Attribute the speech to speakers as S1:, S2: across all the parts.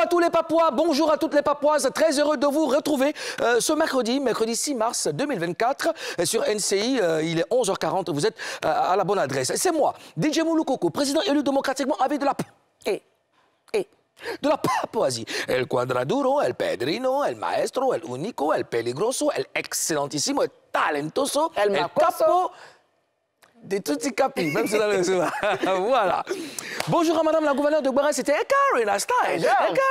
S1: Bonjour à tous les Papouas, bonjour à toutes les Papouaises. Très heureux de vous retrouver euh, ce mercredi, mercredi 6 mars 2024 euh, sur NCI. euh, il est 11h40, vous êtes euh, à la bonne adresse. C'est moi, DJ Moulou président élu démocratiquement avec de la... Et, et, de la Papouasie. El Quadraduro, el Pedrino, el Maestro, el Unico, el Peligroso, el Excellentissimo, el Talentoso,
S2: El Macoso.
S1: Capo de tutti capi, même si dans le Voilà. Bonjour à Madame la gouverneure de Guéret, c'était Karina Style.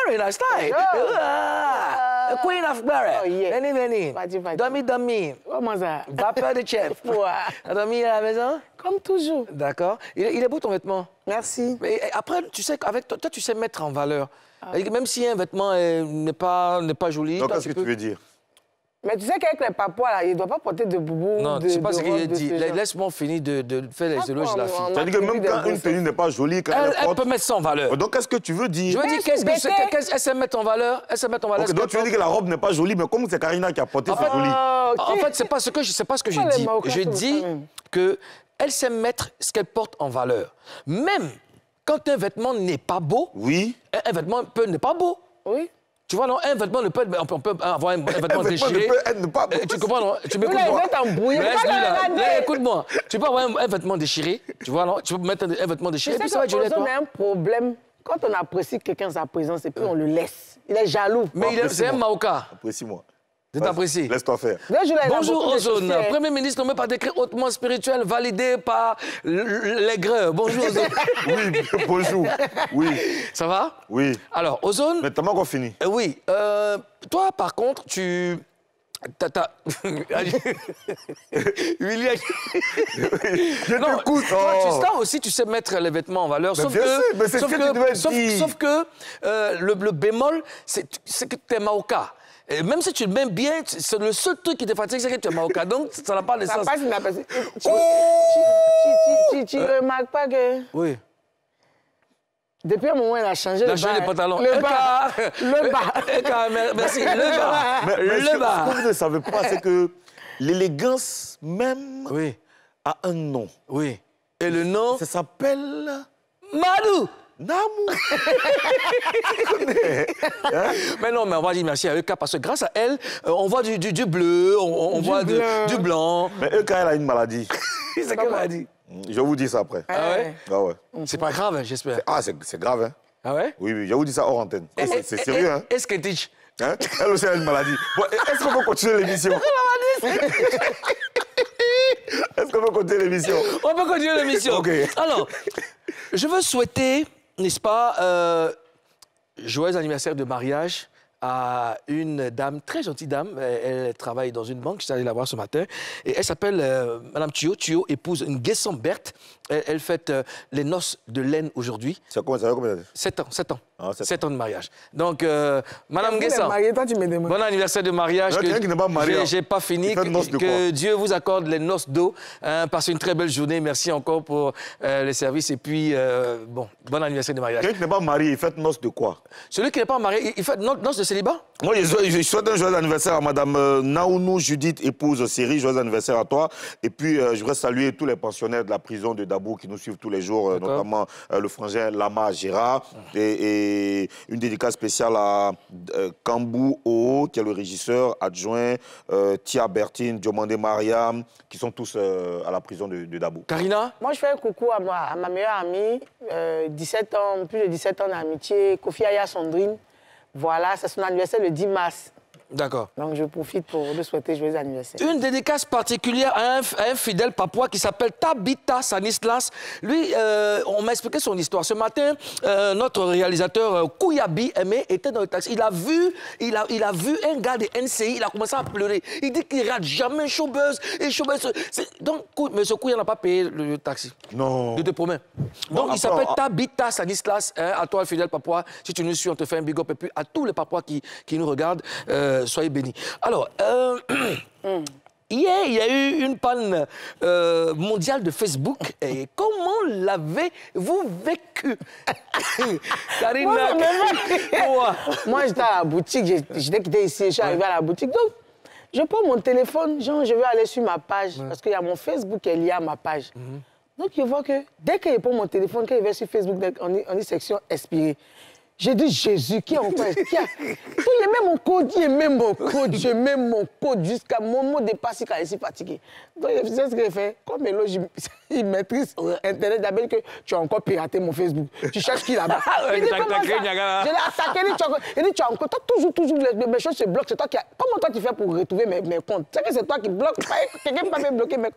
S1: Karina Style.
S2: Bonjour.
S1: Ah, Queen of Guéret.
S2: Oh, yeah.
S1: Veni, veni. Dami, dami.
S2: Comment ça?
S1: Vapeur de chef. T'as dormi à la maison?
S2: Comme toujours.
S1: D'accord. Il, est- il est beau ton vêtement?
S2: Merci.
S1: Mais eh, après, tu sais qu'avec toi, toi, tu sais mettre en valeur.
S2: Ah.
S1: Même si un vêtement n'est pas, n'est pas joli.
S3: Donc, qu'est-ce que
S1: peux-
S3: tu veux dire?
S2: Mais tu sais qu'avec les papouas, là, ils ne doivent pas porter de boubou.
S1: Non,
S2: de,
S1: c'est pas
S2: de
S1: ce qu'il a dit.
S2: ce.
S1: Laisse-moi finir de, de faire les
S2: Ah,
S1: éloges de la fille.
S2: on-
S3: C'est-à-dire que
S2: attribue
S3: même quand une tenue n'est pas jolie, quand
S1: Elle,
S3: elle,
S1: elle
S3: porte...
S1: peut mettre ça en valeur.
S3: Donc, qu'est-ce que tu veux
S1: Je
S3: dire
S1: veux dire, qu'est-ce que qu'est-ce- elle sait mettre en valeur? Elle sait mettre en valeur.
S3: Ok,
S1: ce
S3: donc
S1: qu'elle
S3: tu veux dire que la robe n'est pas jolie, mais comme c'est Karina qui a porté, c'est joli.
S2: Oh,
S1: En fait, c'est pas ce que je, pas ce que je dis. Je dis
S2: quand même
S1: que elle sait mettre ce qu'elle porte en valeur. Même quand un vêtement n'est pas beau,
S3: Oui.
S1: un, un vêtement peut n'est pas beau.
S2: Oui.
S1: Tu vois, non, un vêtement ne peut, on peut, on peut avoir un, un vêtement
S3: Un vêtement ne
S1: déchiré.
S3: peut être pas beau.
S1: Tu comprends, non? Tu m'écoutes, Écoute-moi. Tu peux avoir un, un vêtement déchiré. Tu vois, non? Tu peux mettre un, un vêtement
S2: Tu
S1: déchiré. puis ça va être toi.
S2: a un problème. Quand on apprécie quelqu'un sa présence et puis on le laisse. Il est jaloux.
S1: Mais il est- c'est un. Maoka.
S3: Apprécie-moi.
S1: Je t'apprécie.
S3: Laisse-toi faire.
S1: Bonjour Ozone. Premier ministre nommé par décret hautement spirituel validé par l'aigreur. Bonjour Ozone.
S3: Oui, bonjour. Oui,
S1: Ça va?
S3: Oui.
S1: Alors, Ozone,
S3: Mais t'as pas encore fini.
S1: euh, oui. euh, toi, par contre, tu... T'as- William...
S3: Je
S1: Non,
S3: t'écoute.
S1: toi,
S3: oh.
S1: tu, toi aussi, tu sais mettre les vêtements en valeur.
S3: Mais
S1: sauf
S3: bien
S1: que,
S3: sûr, mais c'est
S1: sauf
S3: ce que tu devais
S1: sauf,
S3: dire.
S1: sauf que euh, le, le bémol, c'est c'est que tu es Maoka. Et même si tu le mets bien, c'est le seul truc qui te fatigue, c'est que tu es Maoka. Donc, ça n'a pas de
S2: Ça
S1: sens.
S2: passe inaperçu. Tu, tu,
S1: Oh.
S2: tu, tu, tu, tu remarques pas que
S1: Oui.
S2: depuis un moment, il a changé le
S1: changé
S2: bas.
S1: les pantalons.
S2: Le bas. Le bas.
S1: Merci. Le bas.
S3: Mais, mais ce,
S1: Le bas.
S3: ce que vous ne savez pas, c'est que l'élégance même
S1: Oui,
S3: a un nom.
S1: oui. Et le nom
S3: Ça s'appelle
S1: Madou.
S3: Namou.
S1: Mais non, mais on va dire merci à Eka parce que grâce à elle, euh, on voit du, du, du bleu, on, on
S2: Du
S1: voit de- du blanc.
S3: Mais quand elle a une maladie,
S1: C'est ce qu'elle m'a dit.
S3: je vous dire ça après.
S1: Ah ouais?
S3: Ah ouais.
S1: C'est pas grave, hein, j'espère.
S3: Ah, c'est grave, hein.
S1: Ah ouais?
S3: Oui, oui, je vous dire ça hors antenne. C'est sérieux, hein.
S1: Est-ce que tu
S3: Hein? Elle aussi a une maladie. Bon, Est-ce qu'on peut continuer l'émission? Est-ce qu'on peut continuer l'émission?
S1: On peut continuer l'émission.
S3: Ok.
S1: Alors, je veux souhaiter, n'est-ce pas, euh, joyeux anniversaire de mariage à une dame, très gentille dame. Elle, travaille dans une banque, je suis allé la voir ce matin. Et elle s'appelle euh, Madame Thio. Thio épouse une Guesson Berthe. Elle, elle fête euh, les noces de laine aujourd'hui.
S3: Ça combien, ça fait combien d'années?
S1: 7 ans, 7 ans.
S3: Ah, sept
S1: 7 ans de mariage. Donc, euh, Madame
S2: toi, tu me demandes.
S1: Bon anniversaire de mariage.
S3: Il y a quelqu'un qui n'est pas marié,
S1: j'ai-
S3: hein.
S1: J'ai pas fini. Que,
S3: noces
S1: que Dieu vous accorde les noces d'eau. Hein, passez une très belle journée. Merci encore pour euh, les services. Et puis, euh, bon, bon anniversaire de mariage.
S3: Quelqu'un qui n'est pas marié, il fait noce de quoi?
S1: Celui qui n'est pas marié, il- no- noces de célibat?
S3: Moi, je, souhaite- je souhaite un joyeux anniversaire à Madame euh, Naounou Judith, épouse Série. Joyeux anniversaire à toi. Et puis, euh, je voudrais saluer tous les pensionnaires de la prison de Dabou qui nous suivent tous les jours, euh, notamment euh, le frangin Lama Gérard. Et, et une dédicace spéciale à euh, Kambou Oo, qui est le régisseur adjoint, euh, Tia Bertine, Diomandé Mariam, qui sont tous euh, à la prison de, de Dabou.
S1: Karina
S2: Moi, je fais un coucou à, moi, à ma meilleure amie, euh, 17 ans, plus de 17 ans d'amitié, Kofi Aya Sandrine. Voilà, c'est son anniversaire le 10 mars.
S1: D'accord.
S2: Donc, je profite pour lui souhaiter joyeux anniversaire.
S1: Une dédicace particulière à un, à un fidèle papouas qui s'appelle Tabita Sanislas. Lui, euh, on m'a expliqué son histoire. Ce matin, euh, notre réalisateur euh, Kouyabi Aimé était dans le taxi. Il a vu, il a, il a vu un gars de NCI, il a commencé à pleurer. Il dit qu'il rate jamais Showbuzz. Et Showbuzz, donc, M. Kouya n'a pas payé le taxi.
S3: Non.
S1: Je te promets.
S3: Bon,
S1: Donc, il s'appelle
S3: on-
S1: Tabita Sanislas. hein, à toi, fidèle papouas. Si tu nous suis, on te fait un big up. Et puis, à tous les papouas qui, qui nous regardent, euh, soyez bénis. Alors, euh, Hier, il y a eu une panne euh, mondiale de Facebook. Et comment l'avez-vous vécu? Karina,
S2: Moi,
S1: Moi.
S2: Moi, j'étais à la boutique, j'étais quitté ici, je suis arrivé à la boutique. Donc, je prends mon téléphone, genre, je vais aller sur ma page, parce qu'il y a mon Facebook qui est lié à ma page. Donc, je vois que dès que je prends mon téléphone, quand je vais sur Facebook, on dit, on dit section expirée. J'ai dit Jésus, qui est encore qui a... Il mon code, il aimait mon code, j'aimais mon code jusqu'à mon mot dépassé quand je suis fatigué. Donc, je sais ce qu'il fait. Comme il maîtrise Internet, d'abord que tu as encore piraté mon Facebook. Tu cherches qui là-bas? Il dit, comment ça? Je l'ai attaqué, il dit, tu as, dit, tu as encore, toujours, toujours, mes choses se bloquent. C'est toi qui a... Comment toi tu fais pour retrouver mes, mes comptes? Tu sais que c'est toi qui bloques. Quelqu'un ne peut pas me bloquer mes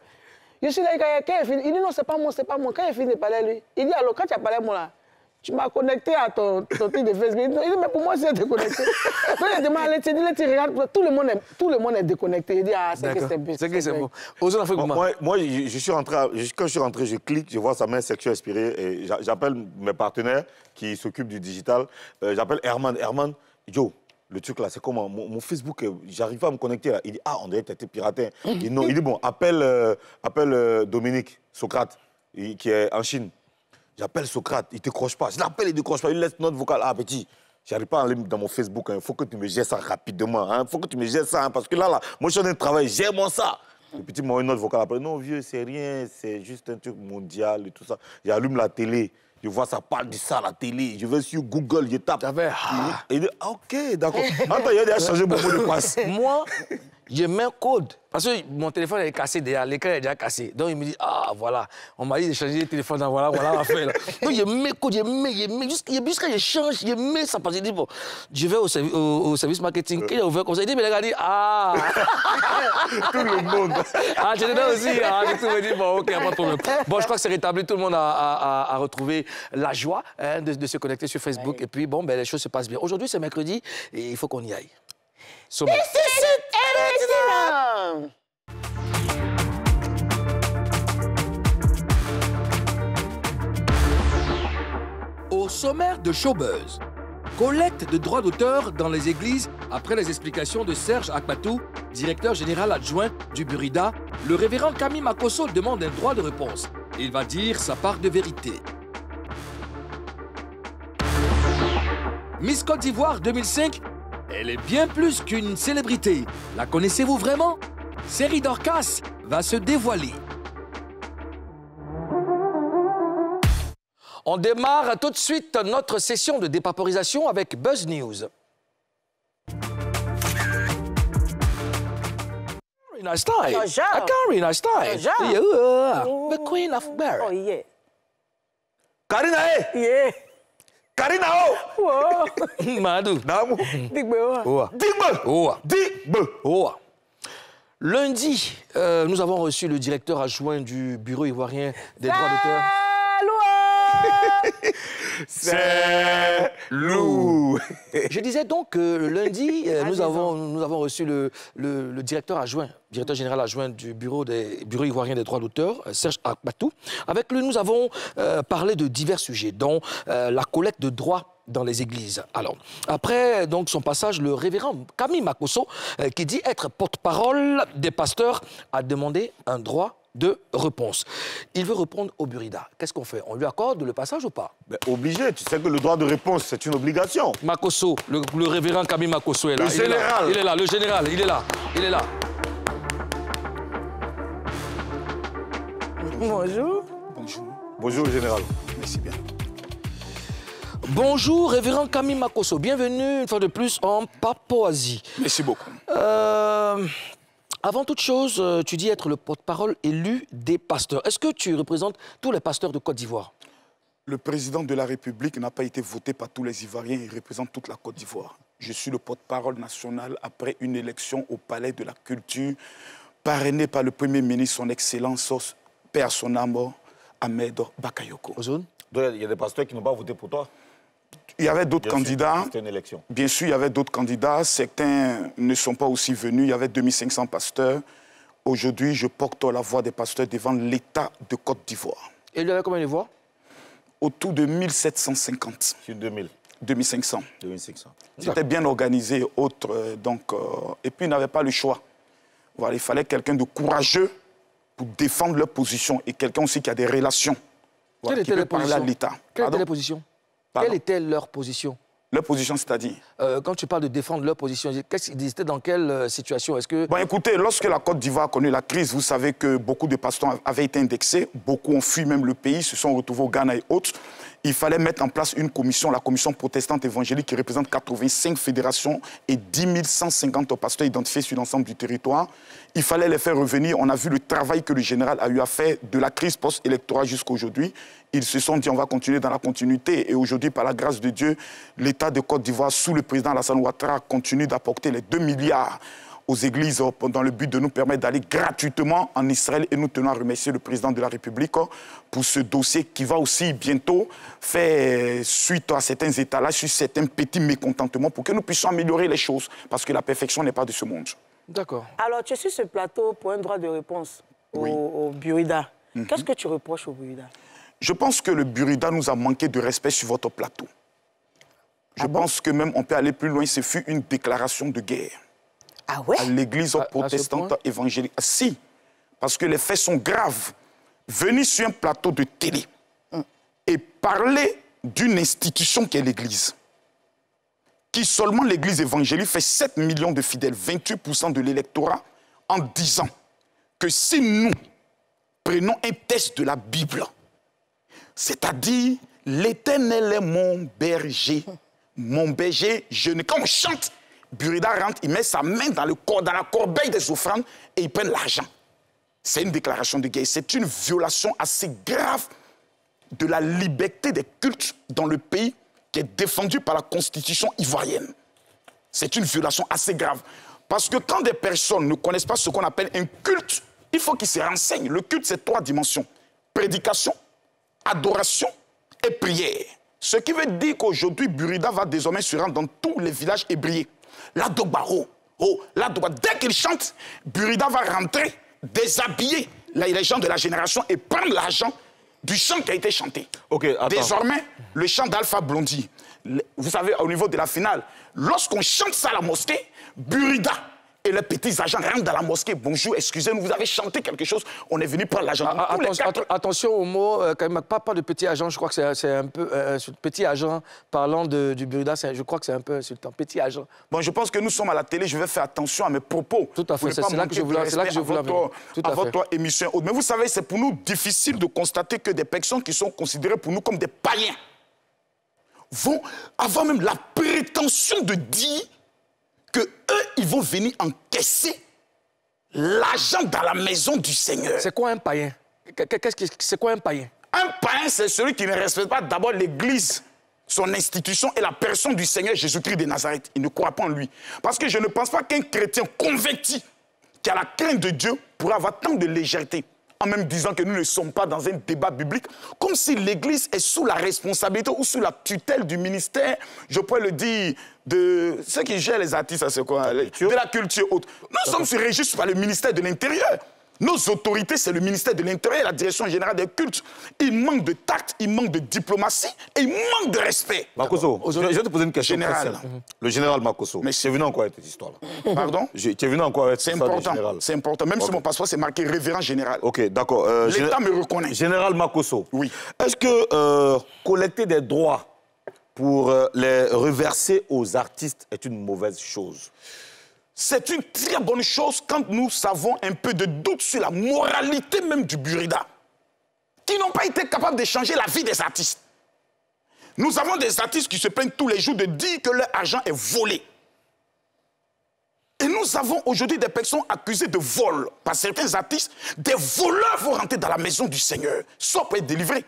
S2: Je suis là, quand il fini, il dit, non, c'est pas moi, c'est pas moi. Quand il finit de parler, lui, il dit, alors, quand tu as parlé, moi là, tu m'as connecté à ton, ton truc de Facebook. Il dit, mais pour moi, c'est déconnecté. Quand il demande, il dit, regarde, tout le monde est, tout le monde est déconnecté. Il dit, ah, c'est que c'est bon.
S1: C'est que c'est bon. Comment?
S3: Moi, moi je, je, suis rentré, je, quand je suis rentré, je clique, je vois sa main sexuelle inspirée et j'appelle mes partenaires qui s'occupent du digital. Euh, j'appelle Herman. Herman, yo, le truc là, c'est comment? Mon, mon, Facebook, j'arrive pas à me connecter là. Il dit, ah, on dirait que tu été piraté. il, dit, non, il dit, bon, appelle, euh, appelle euh, Dominique, Socrate, qui est en Chine. J'appelle Socrate, il ne décroche pas. Je l'appelle, il ne décroche pas. Il laisse notre vocale. Ah, petit, j'arrive pas à aller dans mon Facebook. Il hein. faut que tu me gères ça rapidement. Il hein. faut que tu me gères ça. Hein, parce que là, là, moi, je suis en train de travailler. Gère-moi ça. Le petit m'a une autre vocale après. Non, vieux, c'est rien. C'est juste un truc mondial et tout ça. J'allume la télé. Je vois ça parle de ça à la télé. Je vais sur Google, je tape.
S1: Ah.
S3: Il dit, ah, ok, d'accord. Attends, il a changé mon mot de passe.
S1: Moi, je mets un code. Parce que mon téléphone est cassé déjà, l'écran est déjà cassé. Donc il me dit, ah voilà, on m'a dit de changer de téléphone, voilà, voilà l'affaire. Donc je mets code, je mets, je mets, jusqu'à je change, je mets ça. Parce que je dis, bon, je vais au, service, au, service marketing. Quand il a ouvert comme ça, il dit, mais les gars, dit, ah
S3: Tout le monde.
S1: Ah, j'étais là aussi. Ah, j'ai tout me dit, bon, ok, pas de problème. Bon, je crois que c'est rétabli, tout le monde a, a, a retrouvé la joie hein, de, de, se connecter sur Facebook. Et puis, bon, ben, les choses se passent bien. Aujourd'hui, c'est mercredi et il faut qu'on y aille. Au sommaire de Showbuzz, collecte de droits d'auteur dans les églises après les explications de Serge Akpatou, directeur général adjoint du Burida, le révérend Camille Makoso demande un droit de réponse. Il va dire sa part de vérité. Miss Côte d'Ivoire 2005 elle est bien plus qu'une célébrité. La connaissez-vous vraiment? Série Dorcas va se dévoiler. On démarre tout de suite notre session de dépaporisation avec Buzz News. Nice tie. A very nice. Yeah, the queen of bear.
S2: Oh yeah.
S3: Karina, eh?
S2: Yeah.
S3: Karina o.
S1: Wow. Madou.
S3: Namu.
S2: Digbe oa.
S1: Oa.
S3: Digbe.
S1: Oa.
S3: Digbe.
S1: Oa. Lundi, euh, nous avons reçu le directeur adjoint du Bureau ivoirien des droits d'auteur.
S3: C'est loup.
S1: Je disais donc que le lundi, euh, nous, avons, nous avons reçu le, le, le, directeur adjoint, directeur général adjoint du Bureau, des, Bureau ivoirien des droits d'auteur, Serge Akbatou. Avec lui, nous avons euh, parlé de divers sujets, dont euh, la collecte de droits dans les églises. Alors, après donc son passage, le révérend Camille Makoso, euh, qui dit être porte-parole des pasteurs, a demandé un droit de réponse. Il veut répondre au Burida. Qu'est-ce qu'on fait? On lui accorde le passage ou pas?
S3: Ben, Obligé. Tu sais que le droit de réponse, c'est une obligation.
S1: Makoso, le, le, révérend Camille Makoso est là.
S3: Le
S1: il
S3: général.
S1: Est là. Il est là, le général, il est là. Il est là.
S2: Bonjour.
S4: Bonjour.
S3: Bonjour, général.
S4: Merci bien.
S1: Bonjour, révérend Camille Makoso. Bienvenue une fois de plus en Papouasie.
S4: Merci beaucoup.
S1: Euh, avant toute chose, euh, tu dis être le porte-parole élu des pasteurs. Est-ce que tu représentes tous les pasteurs de Côte d'Ivoire?
S4: Le président de la République n'a pas été voté par tous les Ivoiriens, il représente toute la Côte d'Ivoire. Je suis le porte-parole national après une élection au Palais de la Culture, parrainé par le Premier ministre, son Excellence, Père son amour, Ahmed Bakayoko.
S1: Ozone?
S3: Il y a des pasteurs qui n'ont pas voté pour toi?
S4: Il y avait d'autres candidats.
S3: C'était une élection.
S4: Bien sûr, il y avait d'autres candidats. Certains ne sont pas aussi venus. Il y avait 2500 pasteurs. Aujourd'hui, je porte la voix des pasteurs devant l'État de Côte d'Ivoire.
S1: Et il y avait combien de voix?
S4: Autour de 1750.
S3: Sur 2000
S4: 2500.
S3: 2500.
S4: C'était bien organisé, autre, euh, donc, euh, et puis ils n'avaient pas le choix. Voilà, il fallait quelqu'un de courageux pour défendre leur position et quelqu'un aussi qui a des relations.
S1: Voilà, Quelle était
S4: peut parler à l'État.
S1: Quelle était la position?
S4: Pardon
S1: Quelle était leur position
S4: Leur position, c'est-à-dire
S1: euh, Quand tu parles de défendre leur position, ils étaient dans quelle euh, situation Est-ce que
S4: Bon, écoutez, lorsque la Côte d'Ivoire a connu la crise, vous savez que beaucoup de pasteurs avaient été indexés, beaucoup ont fui même le pays, se sont retrouvés au Ghana et autres. Il fallait mettre en place une commission, la commission protestante évangélique, qui représente 85 fédérations et 10 150 pasteurs identifiés sur l'ensemble du territoire. Il fallait les faire revenir. On a vu le travail que le général a eu à faire de la crise post-électorale jusqu'à aujourd'hui. Ils se sont dit on va continuer dans la continuité. Et aujourd'hui, par la grâce de Dieu, l'État de Côte d'Ivoire, sous le président Alassane Ouattara, continue d'apporter les 2 milliards aux églises euh, dans le but de nous permettre d'aller gratuitement en Israël. Et nous tenons à remercier le président de la République euh, pour ce dossier qui va aussi bientôt faire suite à certains étalages, sur certains petits mécontentements pour que nous puissions améliorer les choses. Parce que la perfection n'est pas de ce monde.
S1: D'accord.
S2: Alors, tu es sur ce plateau pour un droit de réponse au, au Burida.
S4: Mhm.
S2: Qu'est-ce que tu reproches au Burida
S4: Je pense que le Burida nous a manqué de respect sur votre plateau. Je
S2: Ah bon?
S4: pense que même on peut aller plus loin, ce fut une déclaration de guerre.
S2: Ah ouais?
S4: à l'église protestante évangélique. Si, parce que les faits sont graves. Venir sur un plateau de télé et parler d'une institution qui est l'église, qui seulement l'église évangélique fait 7 millions de fidèles, 28% de l'électorat, en disant que si nous prenons un test de la Bible, c'est-à-dire l'éternel est mon berger, mon berger, je ne... Quand on chante, Burida rentre, il met sa main dans, la corbeille des offrandes et il prend l'argent. C'est une déclaration de guerre. C'est une violation assez grave de la liberté des cultes dans le pays qui est défendue par la constitution ivoirienne. C'est une violation assez grave. Parce que quand des personnes ne connaissent pas ce qu'on appelle un culte, il faut qu'ils se renseignent. Le culte, c'est trois dimensions. Prédication, adoration et prière. Ce qui veut dire qu'aujourd'hui, Burida va désormais se rendre dans tous les villages ébriés. La Dogbaro, oh, la Dogba. Dès qu'il chante, Burida va rentrer, déshabiller les gens de la génération et prendre l'argent du chant qui a été chanté.
S3: Ok, attends.
S4: Désormais, le chant d'Alpha Blondie, vous savez, au niveau de la finale, lorsqu'on chante ça à la mosquée, Burida et les petits agents rentrent dans la mosquée. Bonjour, excusez-nous, vous avez chanté quelque chose, on est venu prendre l'argent.
S1: Ah,
S4: Tous les
S1: attention,
S4: quatre-
S1: atten- attention au mot, euh, quand même, pas, pas de petit agent, je crois que c'est- un peu. euh, ce petit agent parlant de- du Burida, c'est- je crois que c'est un peu insultant. Petit agent.
S4: Bon, je pense que nous sommes à la télé, je vais faire attention à mes propos.
S1: Tout à fait, c'est- là que je voulais- c'est là que je voulais
S4: à
S1: à
S4: votre émission. haute. Mais vous savez, c'est pour nous difficile de constater que des personnes qui sont considérées pour nous comme des païens vont avoir même la prétention de dire que eux, ils vont venir encaisser l'argent dans la maison du Seigneur.
S1: C'est quoi un païen? C'est quoi un païen?
S4: Un païen, c'est celui qui ne respecte pas d'abord l'Église, son institution et la personne du Seigneur Jésus-Christ de Nazareth. Il ne croit pas en lui. Parce que je ne pense pas qu'un chrétien converti, qui a la crainte de Dieu, pourrait avoir tant de légèreté, en même disant que nous ne sommes pas dans un débat biblique, comme si l'Église est sous la responsabilité ou sous la tutelle du ministère, je pourrais le dire, de ceux qui gèrent les artistes, c'est quoi De la culture haute. Nous sommes régis par le ministère de l'Intérieur. Nos autorités, c'est le ministère de l'Intérieur et la direction générale des cultes. Il manque de tact, il manque de diplomatie et il manque de respect.
S3: Makoso, je je vais te poser une question.
S4: Général.
S3: Le général Makoso.
S4: Mais
S3: tu es venu en quoi avec cette histoire-là?
S4: Pardon?
S3: Je- Tu es venu en quoi avec
S4: C'est
S3: cette histoire général?
S4: C'est important. Même
S3: Ok.
S4: sur mon passeport, c'est marqué révérend général.
S3: Ok, d'accord. Euh,
S4: L'État me reconnaît.
S3: Général Makoso.
S4: Oui.
S3: Est-ce que euh, collecter des droits pour euh, les reverser aux artistes est une mauvaise chose?
S4: C'est une très bonne chose quand nous savons un peu de doute sur la moralité même du Burida, qui n'ont pas été capables de changer la vie des artistes. Nous avons des artistes qui se plaignent tous les jours de dire que leur argent est volé. Et nous avons aujourd'hui des personnes accusées de vol par certains artistes. Des voleurs vont rentrer dans la maison du Seigneur, soit pour être délivrés.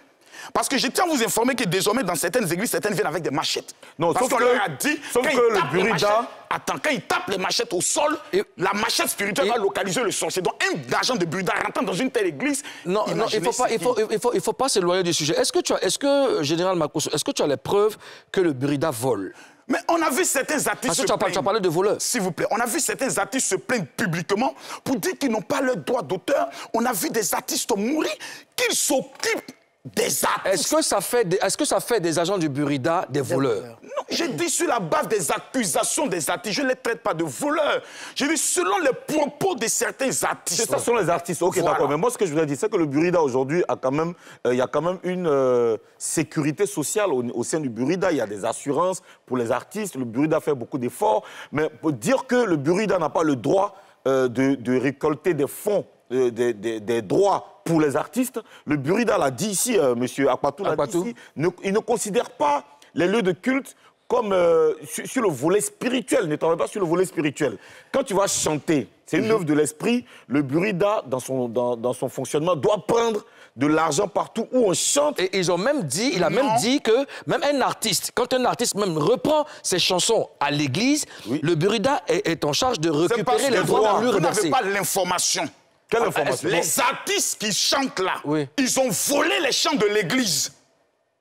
S4: Parce que je tiens à vous informer que désormais, dans certaines églises, certaines viennent avec des machettes.
S3: Non,
S4: Parce qu'on leur a dit,
S3: sauf
S4: quand
S3: que
S4: ils
S3: le
S4: tapent
S3: Burida-
S4: Attends, quand ils tapent les machettes au sol,
S1: Et-
S4: la machette spirituelle
S1: et-
S4: va localiser le sorcier. Donc, un agent de Burida rentrant dans une telle église,
S1: Non, non, il
S4: imaginez
S1: faut il faut, il faut, il faut pas s'éloigner du sujet. Est-ce que tu as, est-ce que général Makoso, est-ce que tu as les preuves que le Burida vole?
S4: Mais on a vu certains artistes
S1: Parce que
S4: se
S1: tu as, tu parlé de voleurs.
S4: S'il vous plaît, on a vu certains artistes se plaindre publiquement pour dire qu'ils n'ont pas leur droit d'auteur. On a vu des artistes mourir, qu'ils s'occupent des artistes.
S1: Est-ce que ça fait, des, est-ce que ça fait des agents du Burida des voleurs
S4: Non, j'ai dit sur la base des accusations des artistes. Je ne les traite pas de voleurs. J'ai dit selon les propos de certains artistes.
S3: C'est ça, ce sont les artistes. Ok,
S4: Voilà.
S3: d'accord. Mais moi, ce que je voudrais dire, c'est que le Burida aujourd'hui a quand même, euh, il y a quand même une euh, sécurité sociale au, au sein du Burida. Il y a des assurances pour les artistes. Le Burida fait beaucoup d'efforts. Mais pour dire que le Burida n'a pas le droit euh, de, de récolter des fonds, euh, des, des- des droits pour les artistes. Le Burida l'a dit ici, euh, monsieur Akpatou l'a dit ici, ne- il ne considère pas les lieux de culte comme euh, sur, sur le volet spirituel, ne travaille pas sur le volet spirituel. Quand tu vas chanter, c'est
S1: Mhm.
S3: une œuvre de l'esprit, le Burida, dans son, dans, dans son fonctionnement, doit prendre de l'argent partout où on chante.
S1: Et ils ont même dit, il a
S4: Non.
S1: même dit que même un artiste, quand un artiste même reprend ses chansons à l'église,
S3: Oui.
S1: le Burida est, est en charge de récupérer les droits
S4: vous n'avez pas l'information.
S3: Quelle information
S4: Les artistes qui chantent là,
S1: Oui.
S4: ils ont volé les chants de l'église.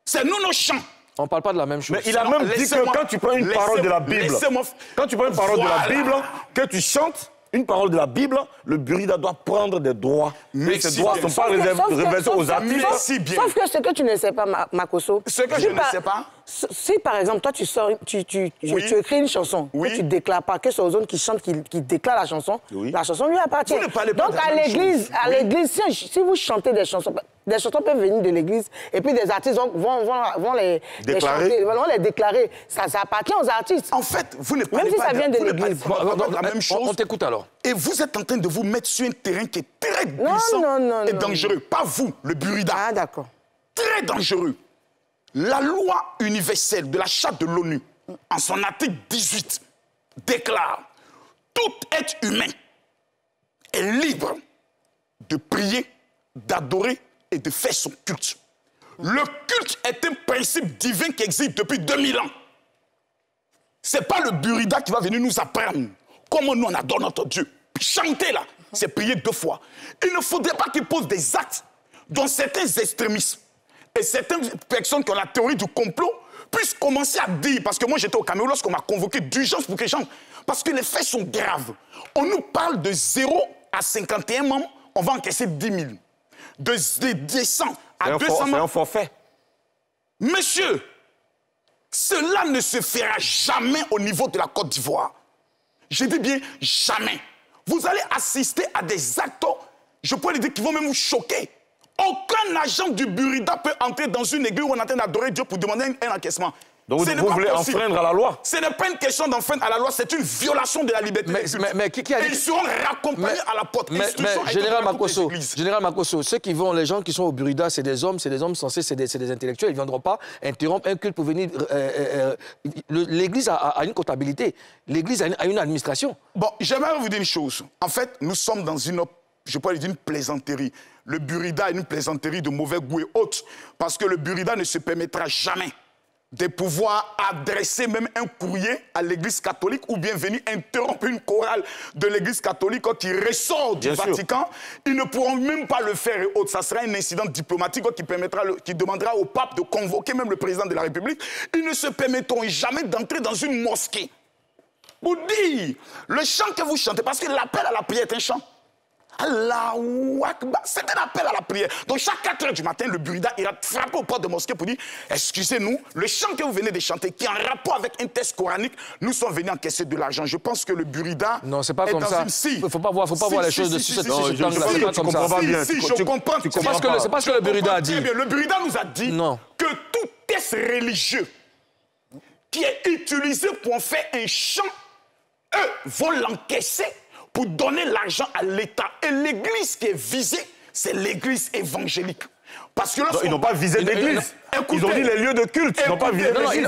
S4: C'est nous nos chants.
S1: On parle pas de la même chose.
S3: Mais il a
S4: Non,
S3: même dit que quand tu prends une parole de la Bible, quand tu prends une parole de la Bible, que tu chantes une parole de la Bible, le Burida doit prendre des droits. Mais ces droits ne sont pas réservés aux artistes.
S2: Sauf que ce que tu ne sais pas, Ma- Makoso.
S4: Ce que
S2: si
S4: je ne sais pas.
S2: Si, si, par exemple, toi, tu sors, tu, tu, tu-
S4: Oui.
S2: tu écris une chanson,
S4: Oui.
S2: que tu déclares pas, que c'est aux autres qui chantent, qui, qui déclarent la chanson,
S3: Oui.
S2: la chanson lui appartient.
S4: Vous ne parlez pas
S2: Donc,
S4: de
S2: à
S4: même
S2: l'église, à
S4: Oui.
S2: l'église, si, si vous chantez des chansons, des chansons peuvent venir de l'église, et puis des artistes vont, vont, vont, vont les, les
S3: Déclarer.
S2: chanter, vont les déclarer. Ça, ça appartient aux artistes.
S4: En fait, vous ne parlez
S2: si
S4: pas
S2: ça vient de
S4: vous ne parlez
S2: l'église.
S4: de la même
S1: on-
S4: chose.
S1: On t'écoute alors.
S4: Et vous êtes en train de vous mettre sur un terrain qui est très
S2: Non,
S4: glissant
S2: non, non,
S4: et
S2: non,
S4: dangereux. Pas vous, le Burida.
S2: Ah, d'accord.
S4: Très dangereux. La loi universelle de la charte de l'ONU, en son article 18, déclare tout être humain est libre de prier, d'adorer et de faire son culte. Le culte est un principe divin qui existe depuis 2000 ans. C'est pas le burida qui va venir nous apprendre comment nous on adore notre Dieu. Chanter là, c'est prier deux fois. Il ne faudrait pas qu'il pose des actes dont certains extrémistes et certaines personnes qui ont la théorie du complot puissent commencer à dire, parce que moi j'étais au Cameroun lorsqu'on m'a convoqué d'urgence pour que je chante, parce que les faits sont graves. On nous parle de 0 à 51 membres, on va encaisser 10 000. De, de, de 100
S3: C'est
S4: à
S3: un,
S4: 200
S3: for- c'est
S4: membres,
S3: un forfait.
S4: Monsieur, cela ne se fera jamais au niveau de la Côte d'Ivoire. Je dis bien jamais. Vous allez assister à des actes, je pourrais dire, qui vont même vous choquer. Aucun agent du Burida peut entrer dans une église où on est en train d'adorer Dieu pour demander un, un encaissement.
S3: Donc vous, voulez
S4: possible.
S3: enfreindre à la loi
S4: Ce n'est pas une question d'enfreindre à la loi, c'est une violation de la liberté.
S1: Mais- mais- mais qui- qui a dit-
S4: ils seront raccompagnés à la porte.
S1: mais, Général
S4: églises.
S1: Général ceux qui vont, les gens qui sont au Burida, c'est des hommes, c'est des hommes censés, c'est des, intellectuels. Ils ne viendront pas interrompre un culte pour venir. euh, euh, euh, L'Église a, a une comptabilité. L'Église a une, a une administration.
S4: Bon, j'aimerais vous dire une chose. En fait, nous sommes dans une, je pourrais dire une plaisanterie. Le burida est une plaisanterie de mauvais goût et haute, parce que le burida ne se permettra jamais de pouvoir adresser même un courrier à l'Église catholique ou bien venir interrompre une chorale de l'Église catholique qui ressort du
S3: Bien sûr.
S4: Vatican. Ils ne pourront même pas le faire et autres. Ça sera un incident diplomatique qui, permettra le- qui demandera au pape de convoquer même le président de la République. Ils ne se permettront jamais d'entrer dans une mosquée pour dire le chant que vous chantez, parce que l'appel à la prière est un chant. Allahu Akbar, c'est un appel à la prière. Donc chaque 4 heures du matin, le burida ira frapper aux portes de mosquée pour dire Excusez-nous, le chant que vous venez de chanter, qui est en rapport avec un texte coranique, nous sommes venus encaisser de l'argent. Je pense que le burida.
S1: Non, c'est pas
S4: est
S1: comme ça.
S4: Une... Si.
S1: Faut pas voir- faut pas
S4: Si,
S1: voir les
S4: si,
S1: choses de cette- angle-là, c'est pas comme ça.
S3: Si,
S4: je comprends.
S3: tu comprends
S1: Parce que, le- c'est Burida a dit.
S4: Le Burida nous a dit que tout texte religieux qui est utilisé pour en faire un chant, eux vont l'encaisser pour donner l'argent à l'État. Et l'église qui est visée, c'est l'église évangélique. Parce que
S3: Non,
S4: lorsqu'on
S3: Ils n'ont pas visé l'église. Ils ont dit les lieux de culte. Ils n'ont pas visé l'église.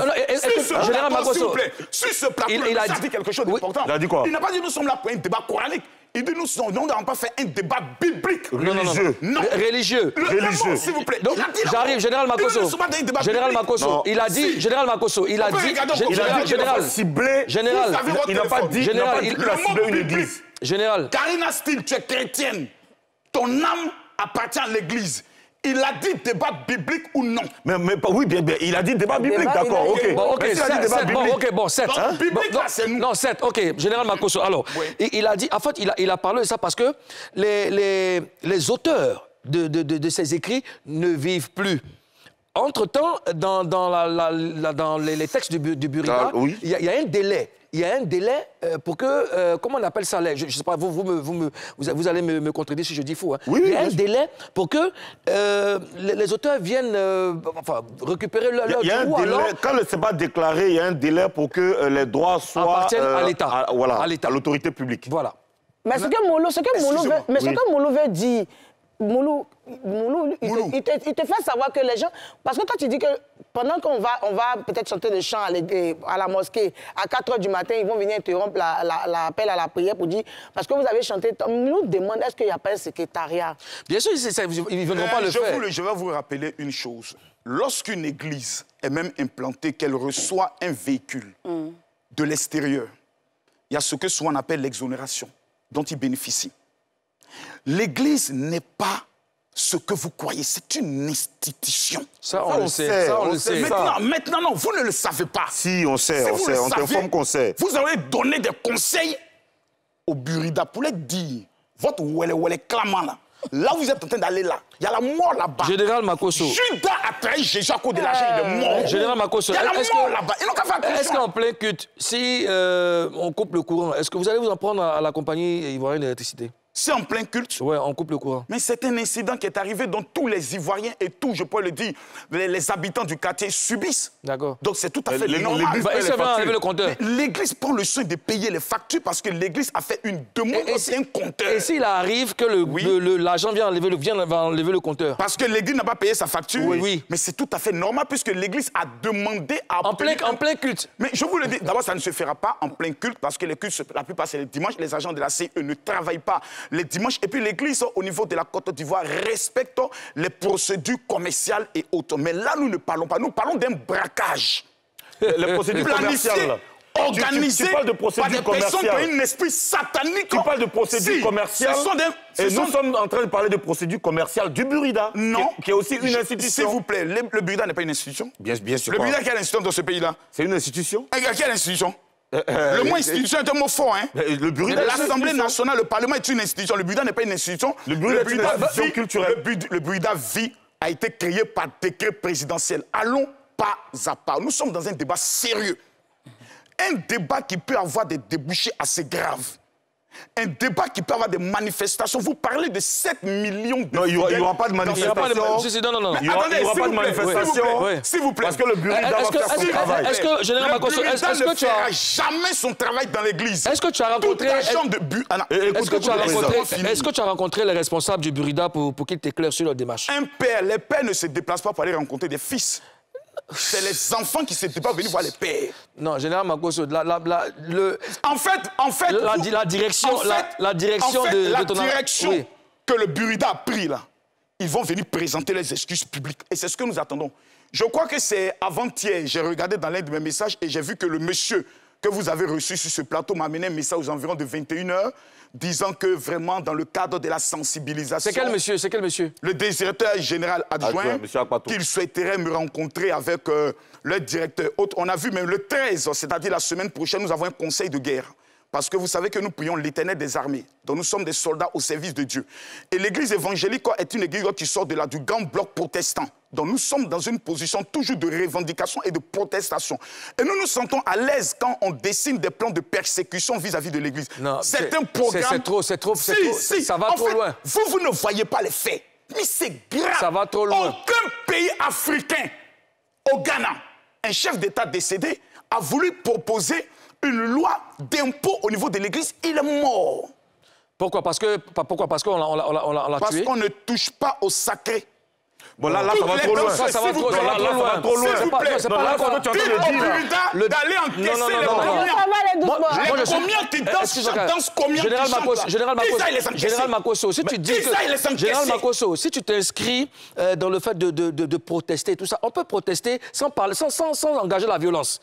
S4: s'il vous plaît, sur ce plateau,
S1: il- a dit-
S4: quelque chose d'important.
S3: Il a dit quoi?
S4: Il n'a pas dit nous sommes là pour un débat coranique. Il dit nous sommes, nous n'avons pas fait un débat biblique.
S1: Non, non, non.
S3: Religieux.
S4: Non.
S1: Religieux.
S3: Religieux.
S4: s'il vous plaît.
S1: Donc,
S4: là-
S1: j'arrive, Général
S4: débat
S1: Général
S3: Non.
S1: il a dit. Général Makosso, il a dit, Général, Général,
S3: Il n'a pas dit il n'a
S1: Général,
S3: pas dit une église.
S1: Général,
S4: Karina Steele, tu es chrétienne. Ton âme appartient à l'église. Il a dit débat biblique ou non?
S3: Mais, oui, bien, bien. Il a dit débat biblique, d'accord, ok.
S1: Bon, ok,
S3: Mais s'il a dit
S1: sept,
S3: débat
S1: sept, bon, ok, bon, 7.
S4: Donc, biblique, là, c'est nous.
S1: Non, 7, ok, Général Makosso. Alors,
S4: Oui.
S1: il, il a dit, en fait, il a, il a parlé de ça parce que les, les, les auteurs de, de, de, de ces écrits ne vivent plus. Entre-temps, dans, dans, la, la- la- dans les, les textes du, du Burida,
S3: Ah, oui.
S1: il y, a- il y a un délai. Il y a un délai euh, pour que, euh, comment on appelle ça Je ne sais pas, vous, vous, me- vous, me- vous, vous allez me, me contredire si je dis faux. hein.
S3: Oui,
S1: il y a un
S3: sûr.
S1: délai pour que euh, les, les auteurs viennent euh, enfin, récupérer leur, leur
S3: Il y a un
S1: droit.
S3: délai,
S1: alors-
S3: quand le n'est pas déclaré, il y a un délai pour que euh, les droits soient
S1: Appartiennent à l'État.
S3: Voilà,
S1: À l'État.
S3: l'autorité publique.
S1: Voilà.
S2: Mais ce que Molo, ce que Molo veut, mais ce
S3: Oui.
S2: que Molo veut dire, Moulou, Moulou, il,
S4: Moulou.
S2: Te, il, te, il te fait savoir que les gens... Parce que toi, tu dis que pendant qu'on va, on va peut-être chanter des chants à, la mosquée, à 4 h du matin, ils vont venir interrompre l'appel la, l'appel à la prière pour dire... Parce que vous avez chanté... Moulou demande est-ce qu'il n'y a pas un secrétariat?
S1: Bien sûr, ils ne viendront
S4: Euh,
S1: pas le
S4: je,
S1: faire.
S4: vous le- je vais vous rappeler une chose. Lorsqu'une église est même implantée, qu'elle reçoit un véhicule de l'extérieur, il y a ce que souvent on appelle l'exonération dont il bénéficie. L'église n'est pas ce que vous croyez, c'est une institution.
S1: Ça, on,
S3: Ça,
S1: le
S3: on
S1: sait.
S3: sait,
S1: Ça, on,
S3: on
S1: le
S3: sait.
S1: sait.
S4: Maintenant, maintenant, non, vous ne le savez pas.
S3: Si, on sait,
S4: Si
S3: on sait,
S4: le
S3: on t'informe qu'on sait.
S4: Vous avez donné des conseils au Burida pour leur dire, votre ouelle ouelle clamant là, là où vous êtes en train d'aller là, il y a la mort là-bas.
S1: Général Makoso.
S4: Judas a trahi Jésus à cause de l'argent, il est mort.
S1: Général Makoso,
S4: Il y a la
S1: est-ce
S4: mort
S1: que-
S4: là-bas. Ils n'ont qu'à faire
S1: Est-ce qu'en plein culte, si euh, on coupe le courant, est-ce que vous allez vous en prendre à la compagnie ivoirienne d'électricité?
S4: C'est en plein culte.
S1: Ouais, on coupe le courant.
S4: Mais c'est un incident qui est arrivé dont tous les Ivoiriens et tous, je peux le dire, les, les habitants du quartier subissent.
S1: D'accord.
S4: Donc c'est tout à fait normal.
S3: l'Église
S1: Bah,
S3: paie
S1: et
S3: les
S1: ça va
S3: factures.
S1: enlever le compteur.
S4: Mais L'Église prend le soin de payer les factures parce que l'Église a fait une demande
S1: Et- et
S4: au
S1: si-
S4: un compteur.
S1: Et s'il arrive que le-
S4: Oui.
S1: le- vient enlever le, vient va enlever le compteur
S4: Parce que l'Église n'a pas payé sa facture.
S1: Oui, oui.
S4: Mais c'est tout à fait normal puisque l'Église a demandé à
S1: en plein, en plein culte.
S4: Mais je vous le dis, d'abord, ça ne se fera pas en plein culte parce que les cultes, la plupart, c'est les dimanches. Les agents de la CIE ne travaillent pas les dimanches. Et puis l'Église, au niveau de la Côte d'Ivoire, respecte les procédures commerciales et autres. Mais là, nous ne parlons pas. Nous parlons d'un braquage
S3: Les procédures commerciales. là. Tu- tu-
S4: organisé
S3: Tu, de
S4: par des personnes qui ont un esprit satanique.
S3: Tu parles de procédures
S4: Si,
S3: commerciales.
S4: Ce sont des... ce
S3: Et nous sommes en train de parler de procédures commerciales du Burida.
S4: Non.
S3: Qui, est- qui est aussi une institution.
S4: S'il vous plaît, le, le Burida n'est pas une institution.
S3: Bien, bien sûr.
S4: Le. Burida, quelle institution dans ce pays-là
S3: C'est une institution.
S4: Eh, Quelle institution?
S3: Euh,
S4: Le mot
S3: euh,
S4: institution est un mot fort, hein
S3: Le Burida,
S4: L'Assemblée nationale, le Parlement est une institution. Le Burida n'est pas une institution.
S3: Le Burida est une institution
S4: vit-
S3: culturelle.
S4: Le, le Burida vit a été créé par décret présidentiel. Allons pas à pas. Nous sommes dans un débat sérieux. Un débat qui peut avoir des débouchés assez graves. Un débat qui peut avoir des manifestations. Vous parlez de 7 millions de
S3: Non, il n'y aura, pas de
S1: Il n'y aura pas de...
S3: manifestation.
S1: Si, si, non, non, non.
S3: Il y aura,
S4: Attendez,
S3: il y aura
S4: s'il
S3: pas de
S4: vous plaît,
S3: manifestation.
S4: s'il vous plaît.
S3: Parce que le Burida
S1: Est-ce
S3: va
S1: que-
S3: faire son
S1: est-ce que-
S3: travail.
S1: est-ce que, Général est-ce
S4: Burida
S1: est-ce
S4: ne
S1: que tu as...
S4: fera jamais son travail dans l'église.
S1: Est-ce que tu as rencontré...
S4: Tout agent de but... Non.
S3: Et-
S1: Est-ce que,
S3: écoute,
S1: tu as
S3: écoute,
S1: rencontré,
S4: président, fini.
S1: est-ce que tu as rencontré les responsables du Burida pour, pour qu'ils t'éclairent sur leur démarche?
S4: Un père, les pères ne se déplacent pas pour aller rencontrer des fils. C'est les enfants qui déplacent pour venir voir les pères.
S1: Non, Général Makoso, la, la, la, le,
S4: En fait, en fait,
S1: La-
S4: vous-
S1: la direction-
S4: en fait-
S1: la- la direction
S4: en fait,
S1: de-
S4: la
S1: de ton-
S4: direction
S1: Oui.
S4: que le Burida a pris là, ils vont venir présenter les excuses publiques. Et c'est ce que nous attendons. Je crois que c'est avant-hier, j'ai regardé dans l'un de mes messages et j'ai vu que le monsieur que vous avez reçu sur ce plateau m'a amené un message aux environs de 21h disant que vraiment dans le cadre de la sensibilisation...
S1: c'est quel monsieur C'est quel monsieur?
S4: le directeur général adjoint, qu'il souhaiterait me rencontrer avec euh, le directeur. On a vu même le 13, c'est-à-dire la semaine prochaine, nous avons un conseil de guerre. Parce que vous savez que nous prions l'éternel des armées. Donc nous sommes des soldats au service de Dieu. Et l'église évangélique est une église qui sort de là, du grand bloc protestant. Donc nous sommes dans une position toujours de revendication et de protestation. Et nous nous sentons à l'aise quand on dessine des plans de persécution vis-à-vis de l'église. C'est un programme.
S1: c'est- trop, c'est trop,
S4: Si,
S1: trop,
S4: si.
S1: ça va
S4: En
S1: trop
S4: fait,
S1: loin.
S4: Vous, vous ne voyez pas les faits. Mais c'est grave.
S1: Ça va trop loin.
S4: Aucun pays africain, au Ghana, un chef d'État décédé, a voulu proposer une loi d'impôt au niveau de l'Église. Il est mort.
S1: Pourquoi? Parce que pourquoi? Parce qu'on l'a-
S4: Parce qu'on ne touche pas au sacré.
S3: Bon, là, là, ça va trop loin.
S1: Ça, ça va trop, ça va loin.
S3: trop loin.
S1: C'est pas-
S4: S'il vous
S1: c'est
S3: plaît.
S1: pas
S3: Non,
S1: là
S3: là,
S1: qu'on-
S3: ça va, tu
S4: Dites
S3: entends le
S4: au
S3: dire, là.
S4: Burida
S1: Le-
S4: d'aller
S1: Non,
S4: encaisser
S1: non, non,
S4: les
S1: non, non.
S4: combien.
S2: Ça va aller doucement.
S4: Les
S1: Moi, je suis-
S4: combien qui dansent, dansent combien
S1: Général Général si tu dis que Général si tu t'inscris euh, dans le fait de, de, de, de protester, tout ça, on peut protester sans parler, sans, sans, sans engager la violence.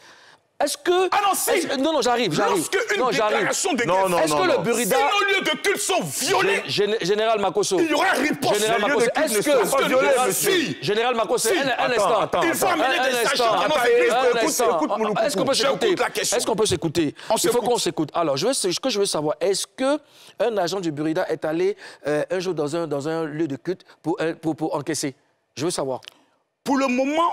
S1: Est-ce que
S4: Ah non, si.
S1: est-ce- non non j'arrive j'arrive
S4: Lorsque une
S1: non
S4: déclaration de
S3: Non,
S4: guerre...
S3: non,
S1: est-ce que le
S3: non.
S1: Burida
S4: Si nos lieux de culte sont violés,
S1: Gé- Gé- Général Makoso
S4: il y aura riposte.
S1: Général Makoso est-ce que
S3: sont pas violés,
S1: Général-
S3: monsieur.
S1: Général Makoso
S4: Si.
S1: un, un instant
S3: attends,
S4: Il faut amener des sachants dans nos
S1: un
S4: églises.
S3: écoute,
S1: instant.
S3: écoute.
S1: Est-ce qu'on peut s'écouter. Est-ce qu'on peut s'écouter Il faut qu'on s'écoute. Alors, je veux, ce que je veux savoir, est-ce que un agent du Burida est allé euh, un jour dans un, dans un lieu de culte pour, euh, pour, pour encaisser? Je veux savoir.
S4: Pour le moment,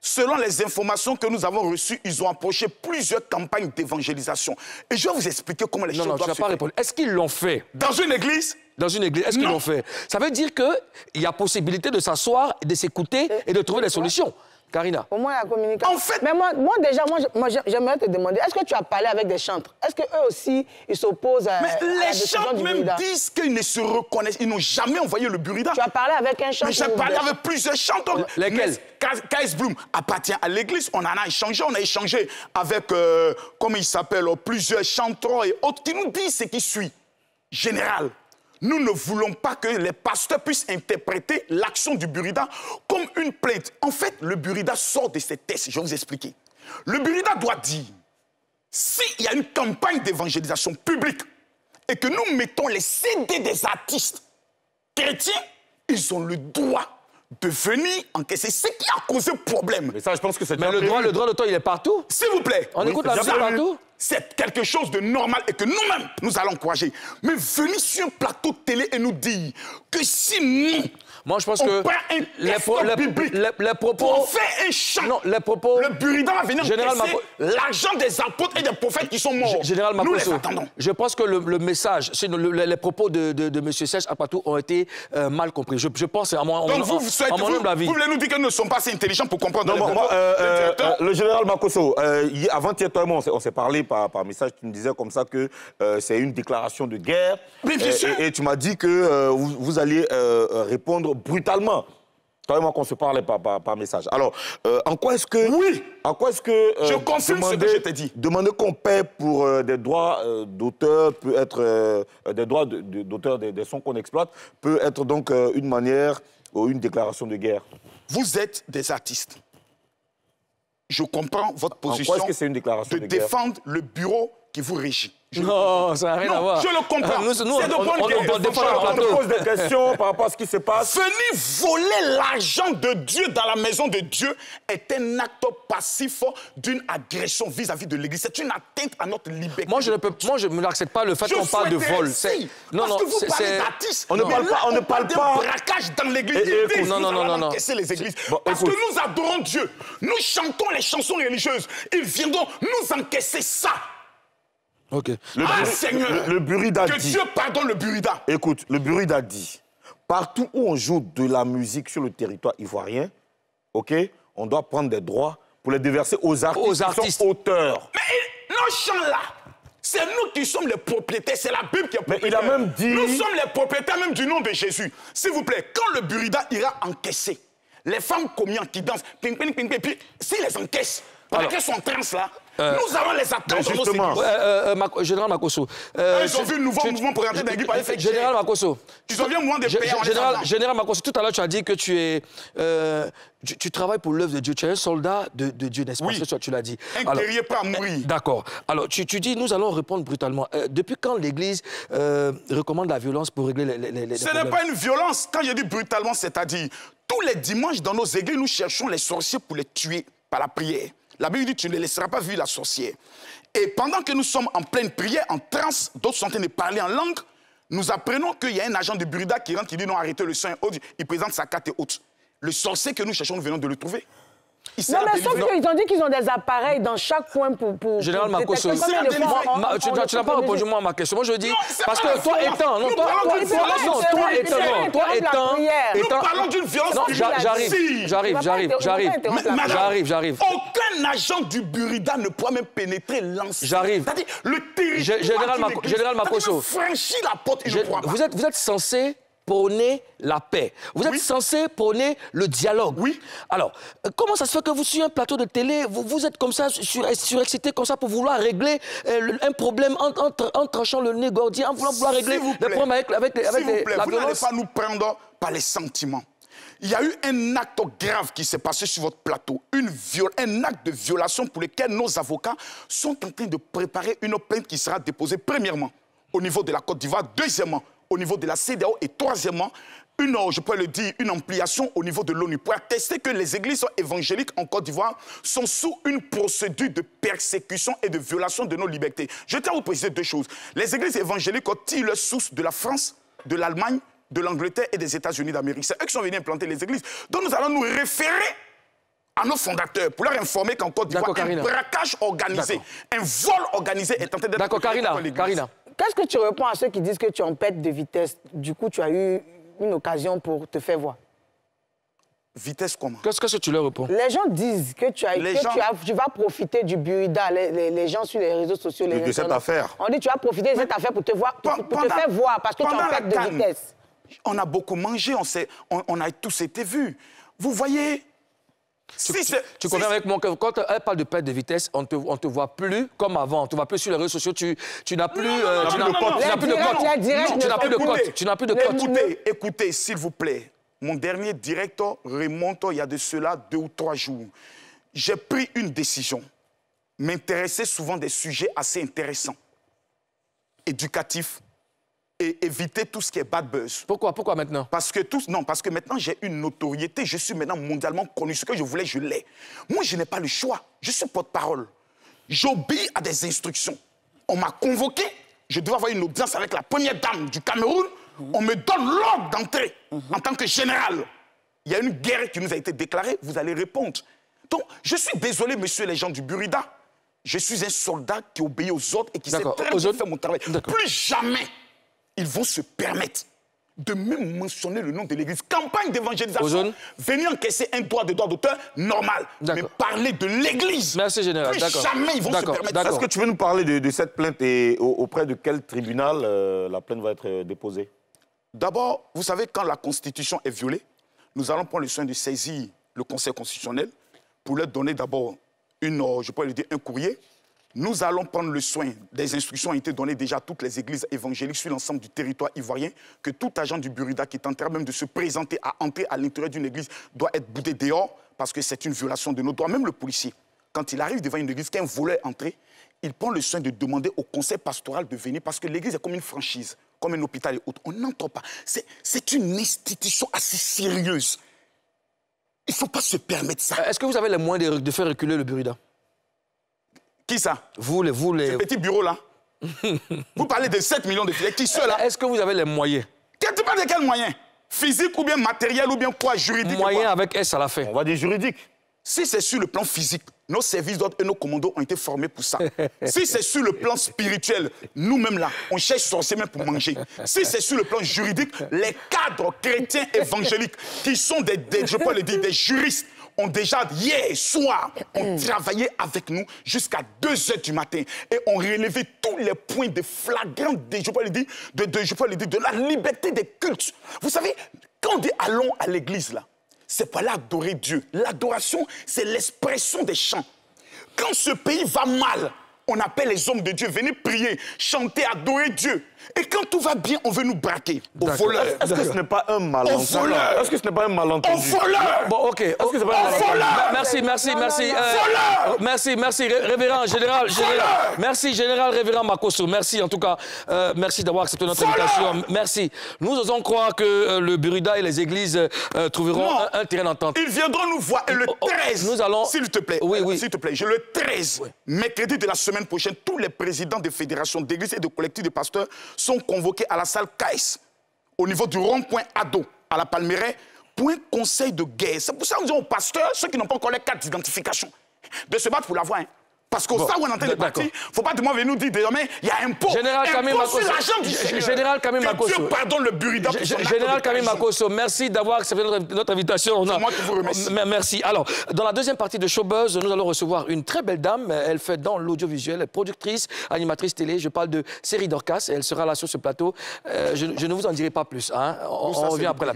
S4: selon les informations que nous avons reçues, ils ont approché plusieurs campagnes d'évangélisation. Et je vais vous expliquer comment les
S1: Non,
S4: choses
S1: non,
S4: doivent se
S1: pas répondu. Est-ce qu'ils l'ont fait?
S4: Dans une église,
S1: dans une église. Est-ce qu'ils l'ont fait? Ça veut dire qu'il y a possibilité de s'asseoir, de s'écouter et de trouver des solutions. Karina
S2: Au moins, la communication.
S4: En fait-
S2: Mais moi, moi déjà, moi, moi, j'aimerais te demander, est-ce que tu as parlé avec des chantres? Est-ce qu'eux aussi, ils s'opposent à,
S4: Mais
S2: à
S4: les chantres même
S2: Burida
S4: disent qu'ils ne se reconnaissent. Ils n'ont jamais envoyé le Burida.
S2: Tu as parlé avec un chantre
S4: Mais j'ai parlé avec plusieurs chanteurs.
S1: Lesquels?
S4: Kais Bloom appartient à l'église. On en a échangé. On a échangé avec, euh, comment il s'appelle, plusieurs chanteurs et autres qui nous disent ce qui suit. Général, nous ne voulons pas que les pasteurs puissent interpréter l'action du Burida comme une plainte. En fait, le Burida sort de ses tests. Je vais vous expliquer. Le Burida doit dire s'il y a une campagne d'évangélisation publique et que nous mettons les CD des artistes chrétiens, ils ont le droit de venir encaisser ce qui a causé problème.
S3: Mais ça, je pense que c'est
S1: Mais le droit, le droit d'auteur, il est partout.
S4: S'il vous plaît.
S1: On écoute la musique partout
S4: C'est quelque chose de normal et que nous-mêmes, nous allons encourager. Mais venir sur un plateau télé et nous dire que si nous,
S1: Moi, je pense
S4: on
S1: que
S4: un
S1: les, pro- les-
S4: biblique
S1: les- les propos.
S4: pour faire un chant,
S1: Non, les propos.
S4: le Burida va venir
S1: Général
S4: l'argent des apôtres et des prophètes qui sont morts.
S1: Général
S4: nous les attendons.
S1: je pense que le, le message, c'est le- le- les propos de, de, de M. Serge Apatou ont été euh, mal compris. Je, je pense, à mon,
S4: Donc
S1: en-
S4: vous, vous, souhaitez- vous- vous voulez nous dire que nous ne sommes pas assez intelligents pour comprendre
S3: Non, moi, moi, euh, euh, euh, le général euh, hier- avant-hier, toi et moi, on s'est- parlé par, par message. Tu me disais comme ça que euh, c'est une déclaration de guerre.
S4: Mais bien
S3: Et-
S4: sûr.
S3: Et, et tu m'as dit que euh, vous, vous alliez euh, répondre brutalement. Moi, qu'on se parlait par, par, par message. Alors, euh, en quoi est-ce que.
S4: Oui.
S3: En quoi est-ce que. euh,
S4: Je confirme ce que je t'ai dit.
S3: Demander qu'on paie pour euh, des droits d'auteur peut être. des droits de- de- d'auteur des, des sons qu'on exploite peut être donc une manière ou une déclaration de guerre.
S4: Vous êtes des artistes. Je comprends votre
S3: En
S4: position
S3: quoi est-ce que c'est une déclaration
S4: de
S3: de
S4: défendre le bureau qui vous régit. Je
S1: Non, ça n'a rien
S4: Non,
S1: à voir.
S4: je le comprends.
S1: Nous, nous,
S4: C'est de
S1: on,
S4: bonne
S1: on- on
S3: On pose des questions par rapport à ce qui se passe.
S4: Venir voler l'argent de Dieu dans la maison de Dieu est un acte passif d'une agression vis-à-vis de l'Église. C'est une atteinte à notre liberté.
S1: Moi, je ne peux, moi, je n'accepte pas le fait qu'on parle de vol.
S4: si,
S1: C'est-
S4: parce que vous parlez d'artistes.
S3: On ne parle pas- on ne parle pas-
S4: braquage dans l'église.
S1: Non, non, non, non, non.
S4: les églises. Parce que nous adorons Dieu. Nous chantons les chansons religieuses. Ils viendront nous encaisser ça.
S1: Ok.
S3: Le,
S4: Ah, Seigneur.
S3: le, le Burida
S4: Que
S3: dit.
S4: Dieu pardonne le burida.
S3: Écoute, le Burida dit partout où on joue de la musique sur le territoire ivoirien, ok, on doit prendre des droits pour les déverser aux artistes,
S1: Aux
S3: qui
S1: artistes.
S3: sont auteurs.
S4: Mais nos chants là, c'est nous qui sommes les propriétaires. C'est la Bible qui est
S3: Mais il
S4: propriétaire.
S3: a même dit-
S4: Nous sommes les propriétaires même du nom de Jésus. S'il vous plaît, quand le burida ira encaisser, les femmes commières qui dansent, ping, ping, ping, ping, puis s'ils les encaissent, pendant qu'elles sont en transe là, nous allons les
S3: justement.
S4: églises.
S1: Euh, euh, euh, Général Makosso. euh,
S4: Ils ont vu le nouveau
S1: tu-
S4: mouvement pour rentrer dans l'église par effet
S1: Général Makosso.
S4: Ils ont bien moins de
S1: Gé-
S4: payer en les
S1: Général. Général Makosso, tout à l'heure, tu as dit que tu es. euh, tu, tu travailles pour l'œuvre de Dieu. Tu es un soldat de, de Dieu, n'est-ce pas?
S4: Oui.
S1: Tu l'as dit.
S4: Un guerrier prêt à mourir.
S1: D'accord. Alors, tu, tu dis, nous allons répondre brutalement. Euh, depuis quand l'Église euh, recommande la violence pour régler les, les, les- les
S4: Ce n'est pas une violence. Quand je dis brutalement, c'est-à-dire, tous les dimanches dans nos églises, nous cherchons les sorciers pour les tuer par la prière. La Bible dit, tu ne laisseras pas vivre la sorcière. Et pendant que nous sommes en pleine prière, en transe, d'autres sont en train de parler en langue, nous apprenons qu'il y a un agent de Burida qui rentre, qui dit non, arrêtez le sang autres. Il présente sa carte et autres. Le sorcier que nous cherchons, nous venons de le trouver.
S2: Non, mais sauf qu'ils ont dit qu'ils ont des appareils dans chaque coin pour. pour
S1: Général Makosso, tu n'as pas répondu moi à ma question. Moi, je dis, parce que toi étant, non, toi, étant, toi étant.
S4: Nous parlons d'une violence
S1: j'arrive, j'arrive, j'arrive, j'arrive, j'arrive, j'arrive.
S4: Aucun agent du Burida ne pourra même pénétrer l'enceinte.
S1: J'arrive.
S4: C'est-à-dire, le territoire.
S1: Gé- Général Makosso.
S4: même franchir la porte, il
S1: Je-
S4: ne pourra pas.
S1: vous, êtes, vous êtes censé prôner la paix. Vous êtes
S4: Oui.
S1: censé prôner le dialogue.
S4: Oui.
S1: Alors, euh, comment ça se fait que vous, sur un plateau de télé, vous, vous êtes comme ça, sur, surexcité comme ça pour vouloir régler euh, un problème en, en tra- en tranchant le nez gordien, en voulant, vouloir régler des problèmes avec, avec, les- avec
S4: S'il vous
S1: les-
S4: plaît,
S1: la
S4: vous n'allez pas nous prendre par les sentiments. Il y a eu un acte grave qui s'est passé sur votre plateau, une viol- un acte de violation pour lequel nos avocats sont en train de préparer une plainte qui sera déposée premièrement au niveau de la Côte d'Ivoire, deuxièmement au niveau de la CEDEAO et troisièmement une, je peux le dire, une ampliation au niveau de l'ONU pour attester que les églises évangéliques en Côte d'Ivoire sont sous une procédure de persécution et de violation de nos libertés. Je tiens à vous préciser deux choses. Les églises évangéliques ont tiré leur source de la France, de l'Allemagne, de l'Angleterre et des États-Unis d'Amérique? C'est eux qui sont venus implanter les églises. Donc nous allons nous référer à nos fondateurs pour leur informer qu'en Côte d'Ivoire, un braquage organisé, un vol organisé est en train d'être
S1: D'accord, Karina. Karina.
S2: Qu'est-ce que tu réponds à ceux qui disent que tu en de vitesse? Du coup, tu as eu une occasion pour te faire voir.
S4: Vitesse comment?
S1: Qu'est-ce que tu leur réponds?
S2: Les gens disent que tu, as, que
S4: gens-
S2: tu, as- tu vas profiter du burida, les, les- les gens sur les réseaux sociaux. Les
S3: De- de cette affaire.
S2: On dit que tu vas profiter de cette affaire pour te, voir, pour, te faire voir parce que tu en de vitesse.
S4: On a beaucoup mangé, on, s'est- on, on a tous été vus. Vous voyez si
S1: Tu
S4: si
S1: conviens
S4: c'est-
S1: avec moi que quand elle parle de perte de vitesse, on ne te, on te voit plus comme avant. On ne te voit plus sur les réseaux sociaux. Tu, tu n'as plus, euh, tu n'as- tu plus de cote. tu n'as plus de cote. Tu n'as plus de cote.
S4: Écoutez, écoutez, s'il vous plaît. Mon dernier directeur remonte il y a de cela deux ou trois jours. J'ai pris une décision. M'intéresser souvent des sujets assez intéressants, éducatifs, et éviter tout ce qui est bad buzz.
S1: Pourquoi, pourquoi maintenant?
S4: Parce que tous, non, parce que maintenant j'ai une notoriété, je suis maintenant mondialement connu. Ce que je voulais, je l'ai. Moi, je n'ai pas le choix. Je suis porte-parole. J'obéis à des instructions. On m'a convoqué. Je devais avoir une audience avec la première dame du Cameroun. On me donne l'ordre d'entrer en tant que général. Il y a une guerre qui nous a été déclarée. Vous allez répondre. Donc, je suis désolé, monsieur les gens du Burida. Je suis un soldat qui obéit aux ordres et qui sait très bien faire mon travail. Plus jamais ils vont se permettre de même mentionner le nom de l'Église. Campagne d'évangélisation. Venir encaisser un droit de droit d'auteur, normal. Mais parler de l'Église.
S1: Merci, général.
S4: Plus jamais ils vont se permettre.
S3: Est-ce que tu veux nous parler de, de cette plainte et au- auprès de quel tribunal euh, la plainte va être euh, déposée?
S4: D'abord, vous savez, quand la Constitution est violée, nous allons prendre le soin de saisir le Conseil constitutionnel pour leur donner d'abord une, euh, je pourrais le dire, un courrier. Nous allons prendre le soin, des instructions ont été données déjà à toutes les églises évangéliques sur l'ensemble du territoire ivoirien, que tout agent du Burida qui est en train même de se présenter à entrer à l'intérieur d'une église doit être boudé dehors parce que c'est une violation de nos droits. Même le policier, quand il arrive devant une église, qu'un voleur est il prend le soin de demander au conseil pastoral de venir parce que l'église est comme une franchise, comme un hôpital et autres. On n'entend pas. C'est- une institution assez sérieuse. Il ne faut pas se permettre ça.
S1: Est-ce que vous avez les moyens de faire reculer le Burida?
S4: Qui ça
S1: Vous, les, vous, les...
S4: Ce petit bureau-là Vous parlez de 7 millions de filets. Qui ceux-là
S1: Est-ce que vous avez les moyens
S4: Tu parles de quels moyens Physique ou bien matériel ou bien quoi Juridique ou
S1: Moyens
S4: quoi
S1: avec S à la fin.
S3: On va dire juridique.
S4: Si c'est sur le plan physique, nos services d'ordre et nos commandos ont été formés pour ça. si c'est sur le plan spirituel, nous-mêmes là, on cherche sorciers même pour manger. Si c'est sur le plan juridique, les cadres chrétiens évangéliques, qui sont des, des- je peux le dire, des juristes, ont déjà, hier soir, ont travaillé avec nous jusqu'à 2 heures du matin et ont relevé tous les points de flagrant, de, je peux le dire, de, de- je peux le dire, de la liberté des cultes. Vous savez, quand on dit allons à l'église là, c'est pas là adorer Dieu. L'adoration, c'est l'expression des chants. Quand ce pays va mal, on appelle les hommes de Dieu, venez prier, chanter, adorer Dieu. Et quand tout va bien, on veut nous braquer.
S1: D'accord.
S4: voleurs.
S3: Est-ce que ce n'est pas un malentendu?
S4: voleur.
S3: Est-ce que ce n'est pas un malentendu?
S4: Voleurs
S1: Bon, ok. Est-ce
S3: que c'est pas un
S4: voleur
S1: Merci, merci, merci. euh,
S4: Voleur
S1: merci, merci, ré- révérend, général, général.
S4: Voleur
S1: Merci, général, révérend Makoso. Merci, en tout cas. euh, merci d'avoir accepté notre
S4: Voleur
S1: invitation. Merci. Nous osons croire que euh, le Burida et les églises euh, trouveront un, un terrain d'entente.
S4: Ils viendront nous voir. Et le
S1: Oh, oh,
S4: 13,
S1: nous allons-
S4: s'il te plaît,
S1: Oui, oui.
S4: s'il te plaît, je le 13, mercredi de la semaine prochaine, tous les présidents des fédérations d'églises et de collectifs de pasteurs sont convoqués à la salle CAIS, au niveau du rond-point Ado, à la Palmeraie, pour un conseil de guerre. C'est pour ça nous disons aux pasteurs, ceux qui n'ont pas encore les cartes d'identification, de se battre pour l'avoir. hein. Parce qu'au
S1: Bon,
S4: stade où on est en train de
S1: d'accord.
S4: partir, il ne faut pas demander nous dire désormais, il y a un pot.
S1: Général Makosso.
S4: sur l'argent du
S1: G-
S4: Seigneur.
S1: Général
S4: Que
S1: Makosso.
S4: Dieu pardonne le burida pour son
S1: Général
S4: trahison.
S1: Makosso, merci d'avoir accepté notre, invitation. On a-
S4: C'est moi qui vous remercie.
S1: Merci. Alors, dans la deuxième partie de Showbuzz, nous allons recevoir une très belle dame. Elle fait dans l'audiovisuel, productrice, animatrice télé. Je parle de Série Dorcas. Elle sera là sur ce plateau. Euh, je, je ne vous en dirai pas plus. hein. On, on revient après la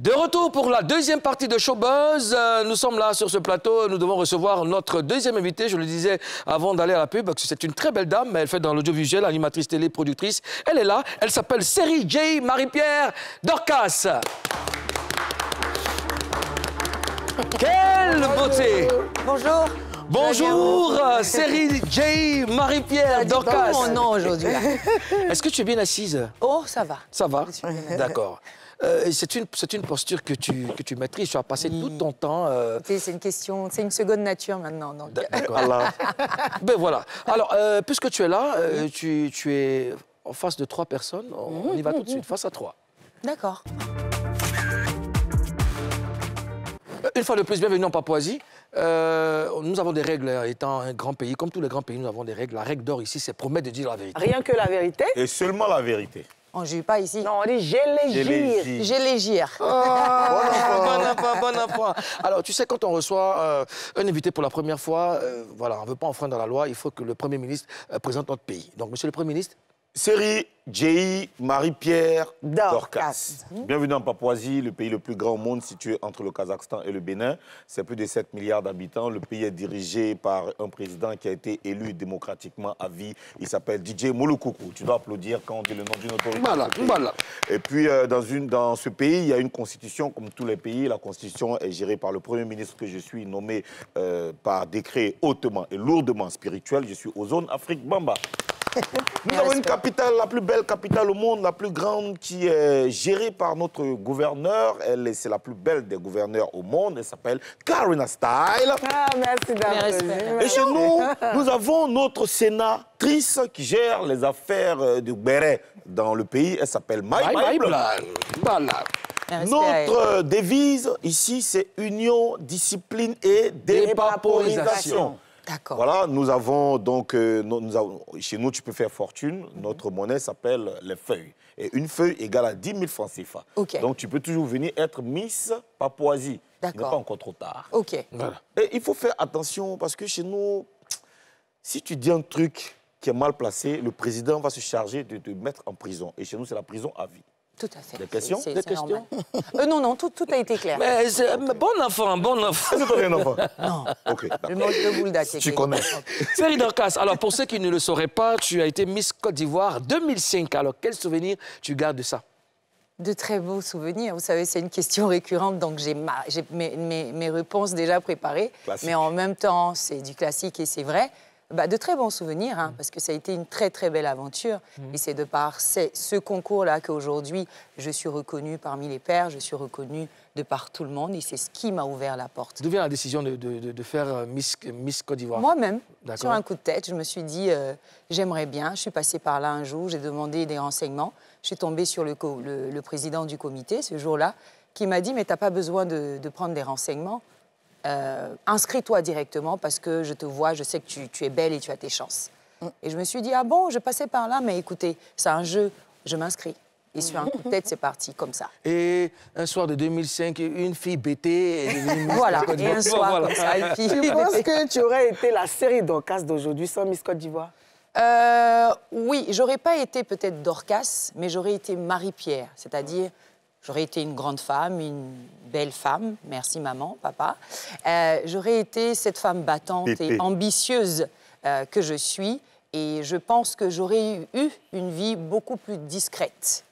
S1: De retour pour la deuxième partie de Showbuzz. Euh, nous sommes là sur ce plateau. Nous devons recevoir notre deuxième invitée. Je le disais avant d'aller à la pub, parce que c'est une très belle dame. Elle fait dans l'audiovisuel, animatrice télé, productrice. Elle est là. Elle s'appelle Série J. Marie-Pierre Dorcas. Quelle beauté
S5: Bonjour.
S1: Bonjour, euh, Série J. Marie-Pierre Dorcas.
S5: mon nom aujourd'hui.
S1: Est-ce que tu es bien assise?
S5: Oh, ça va.
S1: Ça va. D'accord. Euh, c'est une, c'est une posture que tu, que tu maîtrises. Tu as passé tout ton temps. euh,
S5: C'est une question, c'est une seconde nature maintenant. Donc.
S1: D'accord.
S3: Voilà.
S1: Ben voilà. Alors, euh, puisque tu es là, euh, tu, tu es en face de trois personnes. On, on y va tout de suite, face à trois.
S5: D'accord.
S1: Une fois de plus, bienvenue en Papouasie. Euh, nous avons des règles, euh, étant un grand pays, comme tous les grands pays, nous avons des règles. La règle d'or ici, c'est promettre de dire la vérité.
S2: Rien que la vérité.
S3: Et seulement la vérité.
S5: On ne juge pas ici.
S2: Non, on dit j'ai les gires.
S3: Gélégie.
S5: J'ai les gires.
S1: Ah, bon enfant, bon enfant. Alors, tu sais, quand on reçoit euh, un invité pour la première fois, euh, voilà, on ne veut pas enfreindre la loi, il faut que le Premier ministre euh, présente notre pays. Donc, monsieur le Premier ministre,
S3: Série J.I. Marie-Pierre
S2: Dorcas.
S3: Dorcas. Bienvenue en Papouasie, le pays le plus grand au monde situé entre le Kazakhstan et le Bénin. C'est plus de 7 milliards d'habitants. Le pays est dirigé par un président qui a été élu démocratiquement à vie. Il s'appelle DJ Mouloukoukou. Tu dois applaudir quand on dit le nom d'une autorité.
S1: Voilà, voilà.
S3: Et puis, euh, dans, une, dans ce pays, il y a une constitution comme tous les pays. La constitution est gérée par le Premier ministre que je suis, nommé euh, par décret hautement et lourdement spirituel. Je suis aux zones Afrique Bamba. Nous avons une capitale, la plus belle capitale au monde, la plus grande, qui est gérée par notre gouverneur. Elle est- c'est la plus belle des gouverneurs au monde. Elle s'appelle Karina Style.
S2: Ah, merci d'avoir.
S3: Et chez nous, nous avons notre sénatrice qui gère les affaires euh, du béret dans le pays. Elle s'appelle Maï.
S1: Voilà.
S3: Notre euh, devise ici, c'est union, discipline et dépaporisation.
S5: D'accord.
S3: Voilà, nous avons donc, euh, nous, nous avons- chez nous, tu peux faire fortune. Notre monnaie s'appelle les feuilles. Et une feuille égale à 10 000 francs CFA.
S5: Ok.
S3: Donc tu peux toujours venir être Miss Papouasie. Il n'est
S5: D'accord.
S3: pas encore trop tard.
S5: Ok.
S1: voilà.
S3: Et il faut faire attention parce que chez nous, si tu dis un truc qui est mal placé, le président va se charger de te mettre en prison. Et chez nous, c'est la prison à vie.
S5: Tout à fait.
S3: Des questions
S5: C'est-
S3: Des
S5: c'est normal.
S3: questions
S5: Euh, Non, non, tout, tout a été clair.
S1: Mais, c'est- mais bon enfant, bon enfant.
S3: Est-ce que tu as un enfant
S5: Non.
S3: Ok,
S5: mange de boule
S3: Tu connais.
S1: Série Dorcas, alors pour ceux qui ne le sauraient pas, tu as été Miss Côte d'Ivoire 2005. Alors, quel souvenir tu gardes de ça?
S5: De très beaux souvenirs. Vous savez, c'est une question récurrente, donc j'ai mes, mes- mes réponses déjà préparées.
S3: Classique.
S5: Mais en même temps, c'est du classique et c'est vrai. Bah, de très bons souvenirs,
S3: Mm.
S5: hein, parce que ça a été une très très belle aventure. Et c'est de par ce concours-là qu'aujourd'hui, je suis reconnue parmi les pairs, je suis reconnue de par tout le monde, et c'est ce qui m'a ouvert la porte.
S1: D'où vient la décision de, de- de- faire euh, Miss, Miss Côte d'Ivoire?
S5: Moi-même, sur un coup de tête, je me suis dit, euh, j'aimerais bien. Je suis passée par là un jour, j'ai demandé des renseignements. Je suis tombée sur le, co- le- le président du comité ce jour-là, qui m'a dit, mais tu n'as pas besoin de, de prendre des renseignements. Euh, Inscris-toi directement parce que je te vois, je sais que tu, tu es belle et tu as tes chances. Et je me suis dit, ah bon, je passais par là, mais écoutez, c'est un jeu, je m'inscris. Et sur un coup de tête, c'est parti comme ça.
S1: Et un soir de 2005, une fille bêtée est devenue
S5: Voilà,
S1: Côte
S5: et un soir
S1: Voilà.
S5: comme ça. Et puis,
S2: Tu penses que tu aurais été la série Dorcas d'aujourd'hui sans Miss Côte d'Ivoire?
S5: Euh, oui, j'aurais pas été peut-être Dorcas, mais j'aurais été Marie-Pierre, c'est-à-dire j'aurais été une grande femme, une belle femme, merci maman, papa. Euh, j'aurais été cette femme battante
S3: Pépé.
S5: et ambitieuse euh, que je suis, et je pense que j'aurais eu une vie beaucoup plus discrète.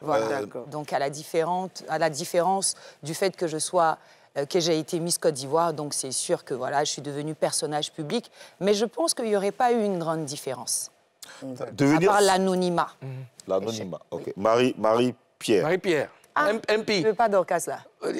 S5: Voilà.
S2: D'accord.
S5: Donc à la, différente, à la différence du fait que je sois euh, que j'ai été Miss Côte d'Ivoire, donc c'est sûr que voilà, je suis devenue personnage public, mais je pense qu'il n'y aurait pas eu une grande différence. À
S3: Devenir
S5: part l'anonymat.
S3: l'anonymat. Ok. Marie, Marie-Pierre.
S1: Marie-Pierre,
S5: Ah,
S1: M- MP.
S5: Je veux pas Dorcas là.
S1: Euh,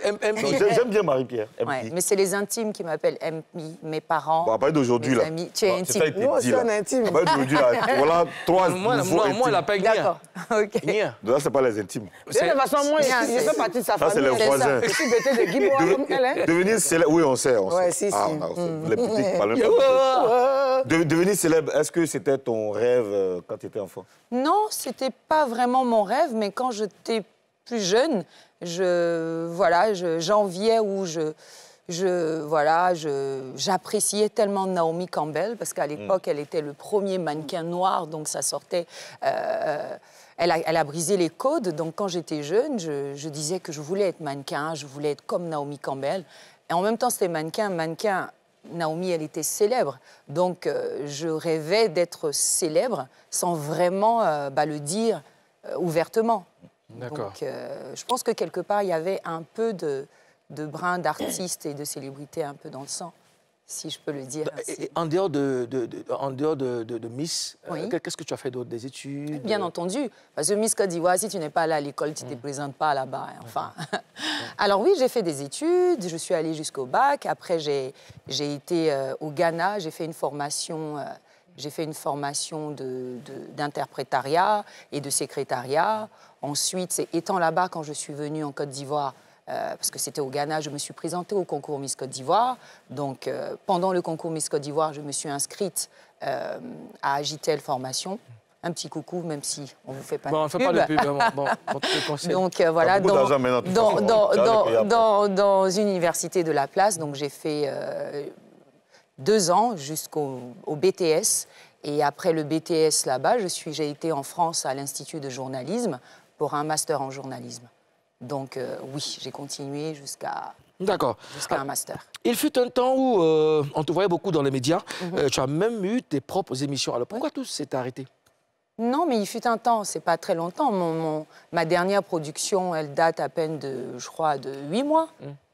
S3: J'aime bien Marie-Pierre.
S5: Ouais, mais c'est les intimes qui m'appellent MP, mes parents.
S3: Bon, à partir d'aujourd'hui, là.
S5: amis. Tu es
S3: Bon,
S5: intime.
S3: c'est ça,
S2: Nous
S3: dit,
S2: on est intime.
S3: Partir d'aujourd'hui, là, voilà trois
S1: Moi,
S3: nouveaux
S1: moi, moi,
S3: intimes.
S1: elle appelle Nia.
S5: D'accord. Ok.
S1: Nia.
S3: Là, c'est pas les intimes.
S2: De toute façon, moi, je, fais partie de sa
S3: Ça, c'est
S2: famille.
S3: les voisins.
S2: Je suis bêtée de Guibois comme elle, hein.
S3: Devenir célèbre, oui, on sait. On
S2: Ouais,
S3: sait.
S2: si,
S3: Ah,
S2: si.
S3: Les petits parlent même pas. De- devenir célèbre, est-ce que c'était ton rêve euh, quand tu étais enfant?
S5: Non, c'était pas vraiment mon rêve, mais quand j'étais plus jeune, je voilà, je- j'enviais ou je je voilà, je j'appréciais tellement Naomi Campbell parce qu'à l'époque, elle était le premier mannequin noir, donc ça sortait. euh, elle, a, elle a brisé les codes, donc quand j'étais jeune, je, je disais que je voulais être mannequin, je voulais être comme Naomi Campbell. Et en même temps, c'était mannequin, mannequin. Naomi, elle était célèbre, donc euh, je rêvais d'être célèbre sans vraiment euh, bah, le dire ouvertement. Donc, euh, je pense que quelque part, il y avait un peu de, de brin d'artiste et de célébrité un peu dans le sang, si je peux le dire ainsi.
S1: Et en dehors de, de- de- en dehors de, de- de Miss, euh, qu'est-ce que tu as fait d'autre Des études
S5: Bien
S1: euh,
S5: entendu, parce que Miss Côte d'Ivoire, si tu n'es pas allé à l'école, tu ne
S1: Mm.
S5: te présentes pas là-bas. hein, Enfin. Alors oui, j'ai fait des études, je suis allée jusqu'au bac. Après, j'ai j'ai été euh, au Ghana, j'ai fait une formation. J'ai fait une formation de- de- d'interprétariat et de secrétariat. Ensuite, étant là-bas, quand je suis venue en Côte d'Ivoire, euh, parce que c'était au Ghana, je me suis présentée au concours Miss Côte d'Ivoire. Donc, euh, pendant le concours Miss Côte d'Ivoire, je me suis inscrite euh, à Agitel Formation. Un petit coucou, même si on vous fait pas
S1: Bon, on
S5: de
S1: ne fait
S5: pub.
S1: pas de pub. Bon, on te.
S5: Donc euh, voilà, dans, dans, dans, dans, une université de la place, donc j'ai fait euh, deux ans jusqu'au au BTS. Et après le BTS là-bas, j'ai été en France à l'Institut de journalisme pour un master en journalisme. Donc euh, oui, j'ai continué jusqu'à
S1: D'accord.
S5: jusqu'à un master.
S1: Il fut un temps où euh, on te voyait beaucoup dans les médias.
S5: Mhm.
S1: Euh, tu as même eu tes propres émissions. Alors pourquoi tout s'est arrêté?
S5: Non, mais il fut un temps, c'est pas très longtemps. Mon, mon- ma dernière production, elle date à peine de, je crois, de huit mois.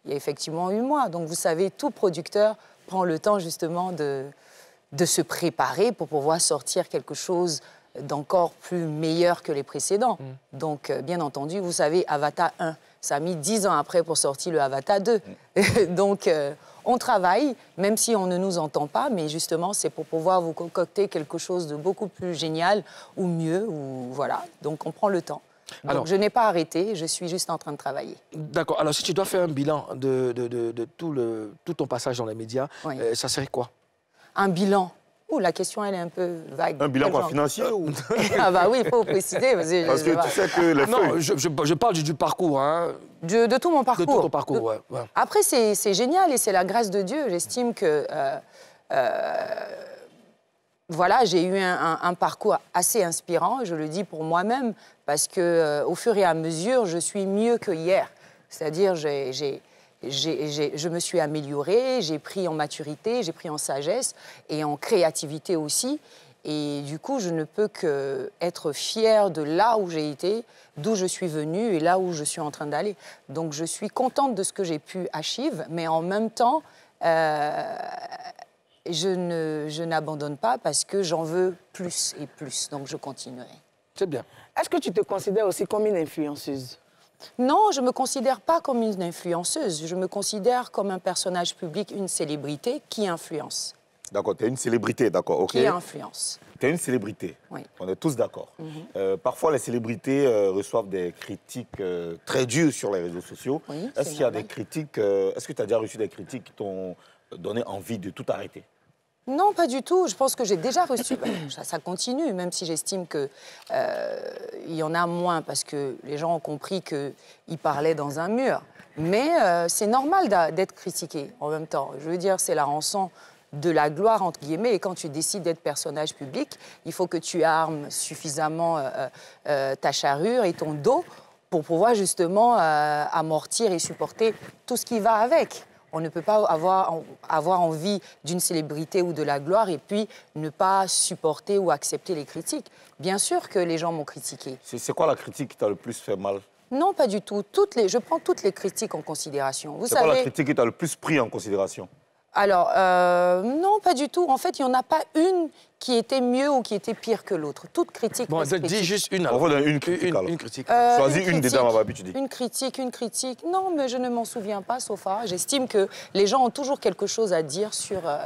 S5: Il y a effectivement huit mois. Donc vous savez, tout producteur prend le temps justement de, de se préparer pour pouvoir sortir quelque chose d'encore plus meilleur que les précédents. Donc, euh, bien entendu, vous savez, Avatar 1, ça a mis dix ans après pour sortir le Avatar 2. Donc, euh, on travaille, même si on ne nous entend pas, mais justement, c'est pour pouvoir vous concocter quelque chose de beaucoup plus génial ou mieux, ou voilà. Donc, on prend le temps. Donc,
S1: Alors-
S5: je n'ai pas arrêté, je suis juste en train de travailler.
S1: D'accord. Alors si tu dois faire un bilan de, de- de- de tout, le, tout ton passage dans les médias,
S5: Oui.
S1: euh, ça serait quoi?
S5: Un bilan. Ouh, la question, elle est un peu vague.
S3: Un bilan quoi, financier ou...
S5: Ah bah oui, il faut préciser. Parce que,
S3: Parce tu sais que les
S1: Non,
S3: feuilles...
S1: je, je- je parle du, du parcours, hein,
S5: de, de tout mon
S1: de
S5: parcours.
S1: tout ton parcours.
S5: De-
S1: ouais, ouais.
S5: Après, c'est c'est génial et c'est la grâce de Dieu. J'estime que euh, euh, voilà, j'ai eu un, parcours assez inspirant. Je le dis pour moi-même parce que euh, au fur et à mesure, je suis mieux que hier. C'est-à-dire, je me suis améliorée, j'ai pris en maturité, j'ai pris en sagesse et en créativité aussi. Et du coup, je ne peux que être fière de là où j'ai été, d'où je suis venue et là où je suis en train d'aller. Donc, je suis contente de ce que j'ai pu achieve, mais en même temps, euh, je ne- je n'abandonne pas parce que j'en veux plus et plus. Donc, je continuerai.
S1: C'est bien.
S2: Est-ce que tu te considères aussi comme une influenceuse?
S5: Non, je ne me considère pas comme une influenceuse. Je me considère comme un personnage public, une célébrité qui influence.
S3: D'accord, tu es une célébrité, d'accord, ok.
S5: Qui influence.
S3: Tu es une célébrité.
S5: Oui. Mhm.
S3: On est tous d'accord. Euh, parfois, les célébrités euh, reçoivent des critiques euh, très dures sur les réseaux sociaux.
S5: Oui,
S3: est-ce qu'il y a des critiques euh, Est-ce que tu as déjà reçu des critiques qui t'ont donné envie de tout arrêter?
S5: Non, pas du tout. Je pense que j'ai déjà reçu. ben, ça, continue, même si j'estime que euh, il y en a moins parce que les gens ont compris qu'ils parlaient dans un mur. Mais euh, c'est normal d'être critiqué en même temps. Je veux dire, c'est la rançon de la gloire, entre guillemets. Et quand tu décides d'être personnage public, il faut que tu armes suffisamment euh, euh, ta charrure et ton dos pour pouvoir justement amortir et supporter tout ce qui va avec. On ne peut pas avoir, avoir envie d'une célébrité ou de la gloire et puis ne pas supporter ou accepter les critiques. Bien sûr que les gens m'ont critiqué.
S3: C'est quoi la critique qui t'a le plus fait mal?
S5: Non, pas du tout. Toutes les, je prends toutes les critiques en considération.
S3: C'est quoi la critique qui t'a le plus pris en considération?
S5: Alors, euh, non, pas du tout. En fait, il n'y en a pas une qui était mieux ou qui était pire que l'autre. Toute critique
S1: Bon, dis juste une.
S3: On
S1: alors.
S3: va donner une critique,
S1: Une,
S3: alors.
S1: une critique.
S5: Euh,
S3: Choisis une des
S5: critique,
S3: dames à tu dis.
S5: Une critique, une critique. Non, mais je ne m'en souviens pas, Sofa. J'estime que les gens ont toujours quelque chose à dire sur, euh,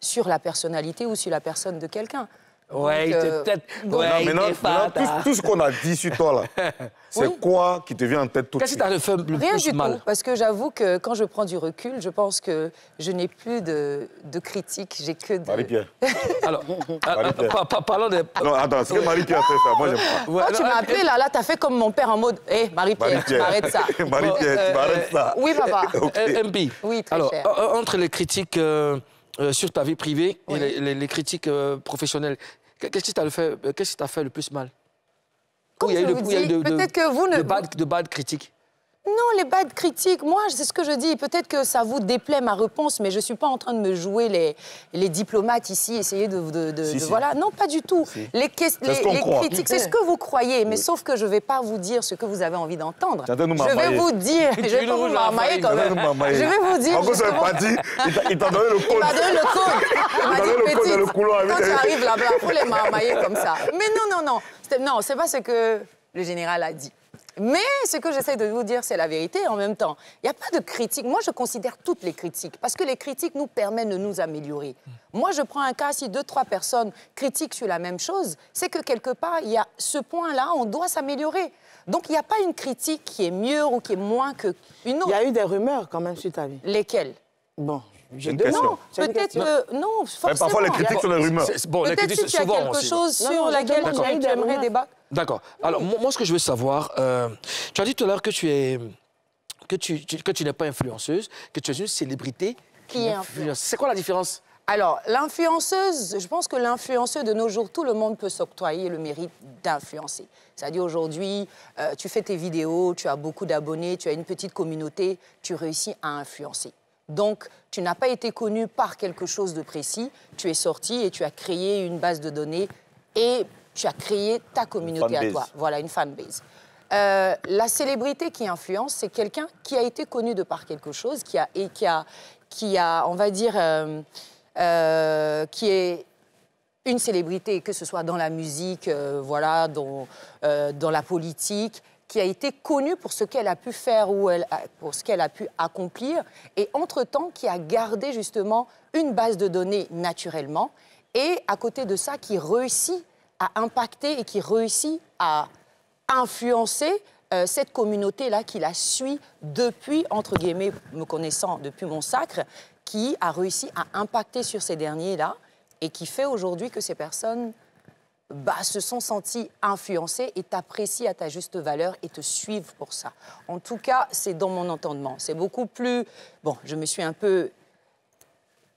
S5: sur la personnalité ou sur la personne de quelqu'un.
S1: Ouais,
S5: Donc,
S1: il
S5: euh,
S1: était peut-être. Ouais,
S3: Non,
S1: il
S3: maintenant,
S1: fata.
S3: tout, tout ce qu'on a dit sur toi, là, c'est
S5: Oui.
S3: quoi qui te vient en tête tout de
S1: Qu'est-ce qui
S3: suite?
S1: t'a le fait le
S5: Rien
S1: plus
S5: du
S1: mal?
S5: tout, parce que j'avoue que quand je prends du recul, je pense que je n'ai plus de, de critiques, j'ai que de...
S3: Marie-Pierre.
S1: Alors, euh,
S3: Marie-Pierre.
S1: par- par- parlons des.
S3: Non, attends, ce que Marie-Pierre fait ça, moi, j'aime pas.
S1: Ouais,
S5: Oh, tu m'as
S1: euh,
S5: appelé là, là, t'as fait comme mon père en mode Hé, Marie-Pierre, tu
S3: Marie-Pierre.
S5: m'arrêtes ça.
S3: Marie-Pierre,
S1: euh,
S3: tu m'arrêtes ça.
S5: Oui, papa.
S1: Euh, MP.
S5: Oui, très
S1: Alors,
S5: cher.
S1: euh, entre les critiques euh, sur ta vie privée
S5: Oui.
S1: et les, les- les critiques euh, professionnelles, qu'est-ce qui t'a le fait, euh, qu'est-ce qui t'a fait le plus mal?
S5: Comme
S1: Où il y a eu de-
S5: peut-être que vous ne-
S1: De bad, de bad critiques?
S5: Non, les bad critiques, moi, c'est ce que je dis. Peut-être que ça vous déplaît ma réponse, mais je ne suis pas en train de me jouer les, les diplomates ici, essayer de. de- de-
S3: Si,
S5: de-
S3: si.
S5: Voilà, non, pas du tout. Les,
S3: ce
S5: critiques, c'est ce que vous croyez, mais sauf que je ne vais pas vous dire ce que vous avez envie d'entendre. Je vais
S3: marmailler.
S5: vous dire, je vais vous marmailler quand même. Je vais vous dire.
S3: En
S5: justement-
S3: pas dit, il t'a- il t'a donné le
S5: il
S3: code.
S5: m'a donné le code. Il m'a
S3: t'a
S5: dit,
S3: donné le code dans le
S5: petite,
S3: couloir.
S5: quand tu arrives là-bas, il faut les marmailler comme ça. Mais non, non, non. Non, c'est pas ce que le général a dit. Mais ce que j'essaie de vous dire, c'est la vérité en même temps. Il n'y a pas de critique. Moi, je considère toutes les critiques parce que les critiques nous permettent de nous améliorer. Moi, je prends un cas, si deux, trois personnes critiquent sur la même chose, c'est que quelque part, il y a ce point-là, on doit s'améliorer. Donc, il n'y a pas une critique qui est mieux ou qui est moins qu'une
S2: Il
S5: autre.
S2: y a eu des rumeurs quand même sur ta vie.
S5: Lesquelles?
S2: Bon, je
S3: une
S2: demande.
S3: question.
S5: Non, peut-être que... Non,
S3: Mais
S5: forcément.
S3: parfois, les critiques sont des rumeurs.
S1: C'est- Bon, les
S5: Peut-être si tu as quelque
S1: aussi.
S5: chose
S2: Non,
S5: sur
S2: non,
S5: laquelle tu aimerais débattre.
S1: D'accord. Alors, moi, moi, ce que je veux savoir, euh, tu as dit tout à l'heure que tu es que tu, tu- que tu n'es pas influenceuse, que tu es une célébrité
S5: Qui est
S1: influence. C'est quoi la différence?
S5: Alors, l'influenceuse, je pense que l'influenceur de nos jours, tout le monde peut s'octroyer le mérite d'influencer. C'est-à-dire aujourd'hui, euh, tu fais tes vidéos, tu as beaucoup d'abonnés, tu as une petite communauté, tu réussis à influencer. Donc, tu n'as pas été connu par quelque chose de précis, tu es sorti et tu as créé une base de données et tu as créé ta communauté à toi. Voilà, une fanbase. Euh, la célébrité qui influence, c'est quelqu'un qui a été connu de par quelque chose, qui a, et qui a, qui a on va dire, euh, euh, qui est une célébrité, que ce soit dans la musique, voilà, dans, dans la politique, qui a été connue pour ce qu'elle a pu faire ou pour ce qu'elle a pu accomplir, et entre-temps qui a gardé justement une base de données naturellement, et à côté de ça, qui réussit à impacter et qui réussit à influencer euh, cette communauté-là qui la suit depuis, entre guillemets, me connaissant, depuis mon sacre, qui a réussi à impacter sur ces derniers-là et qui fait aujourd'hui que ces personnes bah, se sont senties influencées et t'apprécient à ta juste valeur et te suivent pour ça. En tout cas, c'est dans mon entendement. C'est beaucoup plus... Bon, je me suis un peu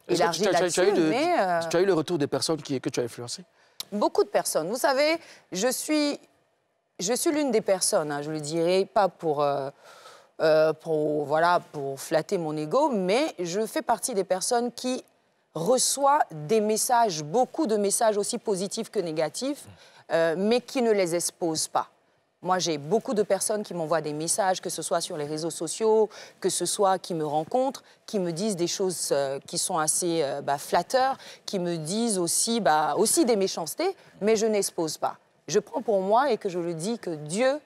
S5: élargie là-dessus,
S1: de-
S5: mais... euh,
S1: tu as eu le retour des personnes qui, que tu as influencées?
S5: Beaucoup de personnes. Vous savez, je suis, je suis l'une des personnes, hein, je le dirais, pas pour, euh, euh, pour, voilà, pour flatter mon ego, mais je fais partie des personnes qui reçoit des messages, beaucoup de messages aussi positifs que négatifs, euh, mais qui ne les exposent pas. Moi, j'ai beaucoup de personnes qui m'envoient des messages, que ce soit sur les réseaux sociaux, que ce soit qui me rencontrent, qui me disent des choses euh, qui sont assez euh, bah, flatteurs, qui me disent aussi, bah, aussi des méchancetés, mais je n'expose pas. Je prends pour moi et que je le dis que Dieu